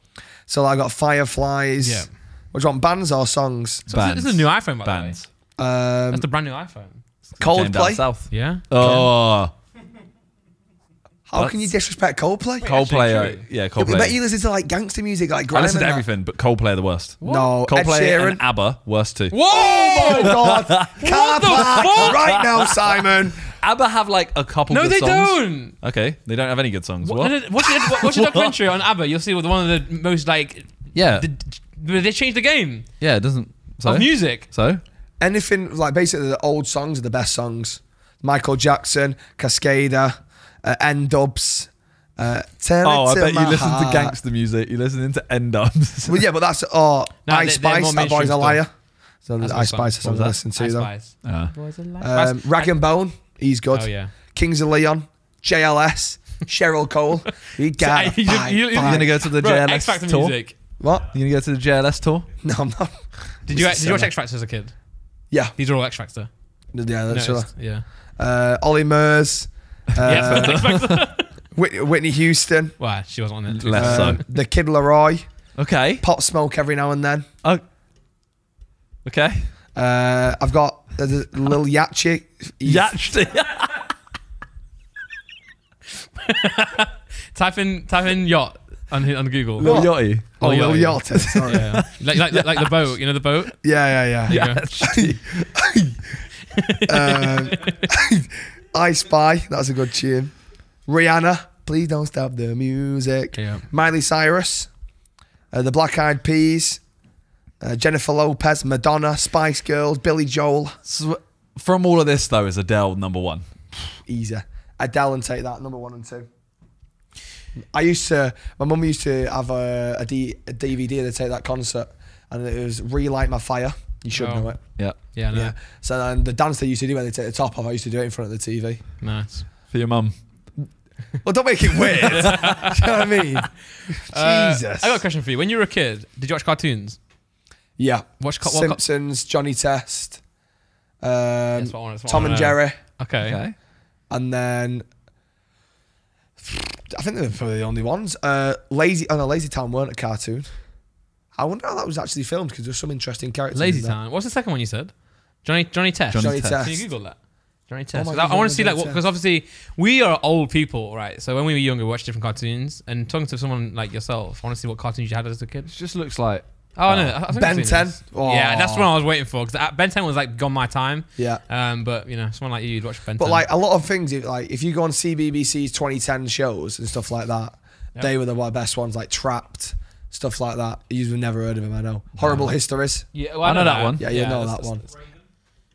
So I got Fireflies. Yeah. What do you want, bands or songs? So this is a new iPhone, by Bands. the way. Um, That's the brand new iPhone. Came down Coldplay. south. Yeah. Oh, How can you disrespect Coldplay? Coldplay. Uh, true. yeah, Yeah, but I Coldplay. bet you listen to like gangster music, like I grime listen to and that. everything, but Coldplay are the worst. No, Ed Coldplay Sheeran. and ABBA, worst too. Whoa! Oh God! Car the park fuck? right now, Simon. ABBA have like a couple. Songs. No, good they songs. don't. Okay, they don't have any good songs. What, What? no, no, Watch, your, watch your documentary on ABBA. You'll see what one of the most like. Yeah, The, they changed the game yeah. It doesn't. So, of music. so Anything like basically the old songs are the best songs. Michael Jackson, Cascada, uh, N-Dubz, Uh, Oh, I bet you my listen to gangster music. You're listening to N-Dubz. Well, yeah, but that's oh, No, Ice they- they're Spice. more That boy's mainstream a liar. So That's Ice. Spice is What was something to that? listen to though. Spice. Ah. Boys are like- Um, Rag and Bone, he's good. Oh yeah. Kings of Leon, JLS, Cheryl Cole. You got So, you- you- you- You gonna go to the Bro, JLS X tour? music. what? You gonna go to the JLS tour? No, I'm not. Did you did you watch X Factor as a kid? Yeah, These are all X Factor. yeah, that's right. Noticed, Yeah. Uh, Ollie Murs, yeah. uh, X Factor. Whitney, Whitney Houston, Why? She wasn't on it. Less um, so. the Kid LAROI, Okay. Pop Smoke every now and then. Oh. Okay. Uh, I've got uh, the Lil Yachty. Yachty. Type in type in yacht on on Google. Lil What? Yachty. Oh, Lil Lil Yachty. Yachty. Sorry. yeah, Yeah. like, like like the boat. You know the boat. yeah, yeah. yeah. you go. um, I Spy. That's a good tune. Rihanna. Please don't stop the music. Yeah. Miley Cyrus. Uh, the Black Eyed Peas. Uh, Jennifer Lopez, Madonna, Spice Girls, Billy Joel. So, from all of this though, is Adele number one? Easy. Adele and Take That number one and two. I used to. My mum used to have a, a, D, a DVD to Take That concert, and it was "Relight My Fire." You should Oh. know it. Yeah. Yeah. No. Yeah. So then the dance they used to do when they take the top off, I used to do it in front of the TV. Nice. For your mum. Well, don't make it weird. do you know what I mean? Uh, Jesus. I got a question for you. When you were a kid, did you watch cartoons? Yeah. Watch co- what co- Simpsons, Johnny Test, um, That's what I wanna- that's what I Tom and know. Jerry, Okay. Okay. and then I think they were probably the only ones. Uh, Lazy, oh no, Lazy Town weren't a cartoon. I wonder how that was actually filmed because there's some interesting characters. Lazy in there. Town. What's the second one you said? Johnny Johnny Test. Johnny Johnny Test. Test. Can you Google that? Johnny Test. my 'Cause I, God, I want to see like Test. because obviously we are old people, right? So when we were younger, we watched different cartoons. And talking to someone like yourself, I want to see what cartoons you had as a kid. It just looks like Oh, no, I, I think Ben I've seen 10. this. Oh. Yeah, that's what I was waiting for because Ben 10 was like gone my time. Yeah. Um, but you know, someone like you, you'd watch Ben 10. But like a lot of things, if, like if you go on CBBC's 2010 shows and stuff like that, Yep. they were the best ones, like Trapped, stuff like that. You've never heard of them, I know. Horrible Histories. yeah, well, I know that one. Yeah, you know that one.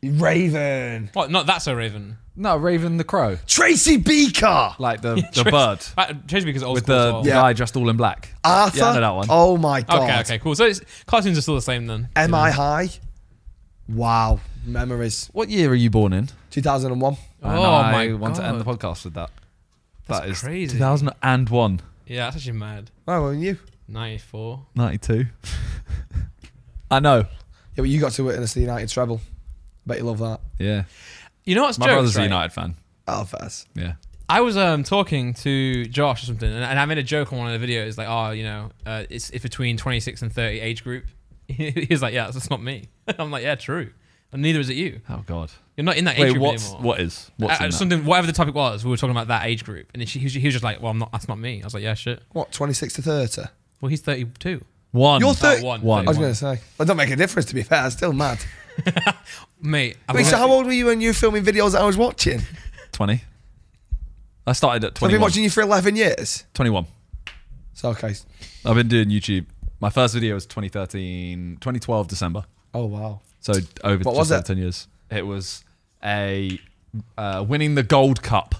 Raven. What? Not that's a Raven. no Raven the Crow, Tracy Beaker. like the the Trace- bird Uh, Tracy because old with school as the well. Yeah. guy dressed all in black. Arthur. Yeah, I know that one. Oh my god. Okay, okay, cool. So it's, cartoons are still the same then. Am I know? high? Wow. Memories. What year are you born in? 2001. And Oh I my want to end the God. podcast with that. That's that is crazy. 2001, Yeah, that's actually mad. Oh, well, you. 94. 92. I know. Yeah, but you got to witness the United treble. Bet you love that. Yeah. You know what's My jokes, brother's a? United fan. Oh, fast. Yeah. I was um talking to Josh or something, and, and I made a joke on one of the videos, like, oh, you know, uh, it's it's between 26 and 30 age group. he was like, yeah, that's not me. I'm like, yeah, true. And neither is it you. Oh God. You're not in that age group what's anymore. what is what's Uh, in that? something, whatever the topic was, we were talking about that age group, and he, he, was, he was just like, "Well, I'm not. That's not me." I was like, "Yeah, shit." What, 26 to 30? Well, he's 32. One. You're Oh, 30. one, One. I was going to say. That don't make a difference, to be fair. It's still mad. mate. I've Wait, so how old were you when you were filming videos that I was watching? Twenty. I started at I've been watching you for 11 years. 21. So, okay. I've been doing YouTube. My first video was 2013, 2012 December. Oh, wow. So over What was over it? 10 years. It was a uh, winning the gold cup.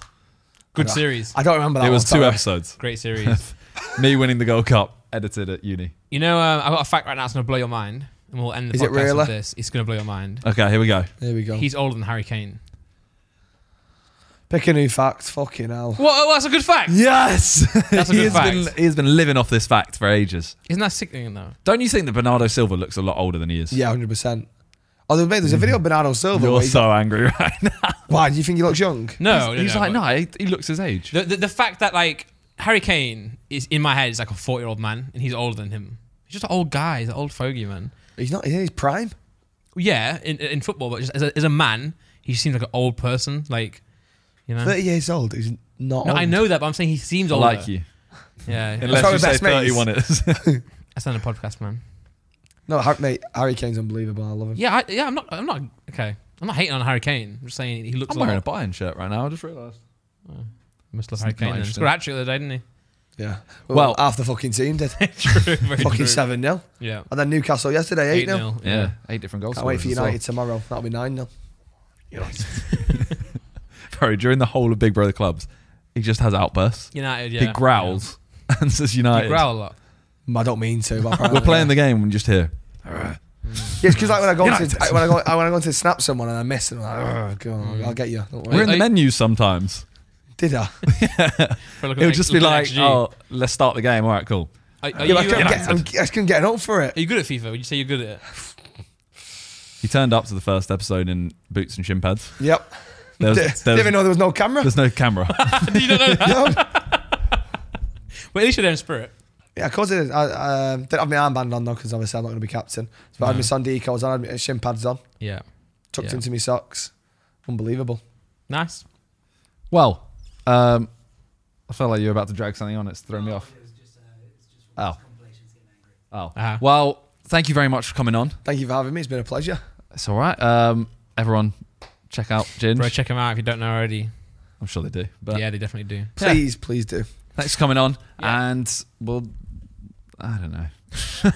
good series, I don't remember that it was one, two sorry. episodes. great series. Me winning the gold cup, edited at uni. you know, um, I've got a fact right now. It's gonna blow your mind, and we'll end the Is it really? with this. It's gonna blow your mind. Okay, here we go. There we go. He's older than Harry Kane. Pick a new fact. Fucking hell. Well, oh, that's a good fact. Yes, That's a he good has been fact. he has been living off this fact for ages. Isn't that sickening though? Don't you think that Bernardo Silva looks a lot older than he is? Yeah, 100%. Oh, there- mate, there's a hmm. video of Bernardo Silva. You're where he's- so angry right now. Why? Do you think he looks young? No, he's no, he's no, like, but no, he, he looks his age. The, the the fact that like Harry Kane is in my head is like a 40 year old man, and he's older than him. He's just an old guy. He's an old fogey man. He's not. He's in his prime. Yeah, in, in football, but just as a, as a man, he seems like an old person. Like, you know. 30 years old. He's not. No, old. I know that, but I'm saying he seems I older. like you. Yeah, Unless probably you say best mates. 31 is. that's not a podcast, man. No, Har- mate. Harry Kane's unbelievable. I love him. Yeah, I, yeah. I'm not. I'm not. Okay, I'm not hating on Harry Kane. I'm just saying he looks. I'm a wearing a lot, Bayern shirt right now. I just realised. Oh, must love It's Harry not Kane. Then. interesting. Scored a trick the other day, didn't he? Yeah. Well- Well, half the fucking team did. true, fucking true. 7 0. Yeah. And then Newcastle yesterday, 8 Eight 0. nil. Yeah, eight different goals. Can't wait for scorers as well. United tomorrow. That'll be 9 0. Sorry, during the whole of Big Brother clubs, He just has outbursts. United, yeah. he growls and says Yeah. United. You growl a lot. I don't mean to. But We're apparently, playing the game and just hear. Yeah, it's because like when I go United. to I- when I go when I go to snap someone and I miss, and I'm like, oh, "Ugh, go on, I'll get you. Don't worry. We're in the I- menu sometimes. Did I? For It would at- just be like, XG. oh, let's start the game. All right, cool. Are, are Yeah, you, I, couldn't get, I'm, I just couldn't get up for it. Are you good at FIFA? Would you say you're good at it? He turned up to the first episode in boots and shin pads. Yep. There was, Didn't even know there was no camera. there's no camera. Did you not know that? No. Well, at least you're there in spirit. Yeah, of course it is. I um, didn't have my armband on though, because obviously I'm not going to be captain. But I had my Sondicos on, I had my shin pads on, Yeah. tucked Yeah. into my socks. Unbelievable. Nice. well, um, I felt like you were about to drag something on. It's thrown me off. It was just, uh, it's just Oh. from compilations getting angry. Oh. Uh-huh. Well, thank you very much for coming on. Thank you for having me. It's been a pleasure. It's all right. Um, everyone, check out Ginge. Bro, check them out if you don't know already. I'm sure they do. But yeah, they definitely do. Yeah. Please, please do. thanks for coming on. Yeah. And we'll, I don't know.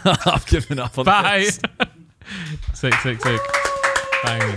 I've given up on Bye. this. sick, sick, sick. Bang.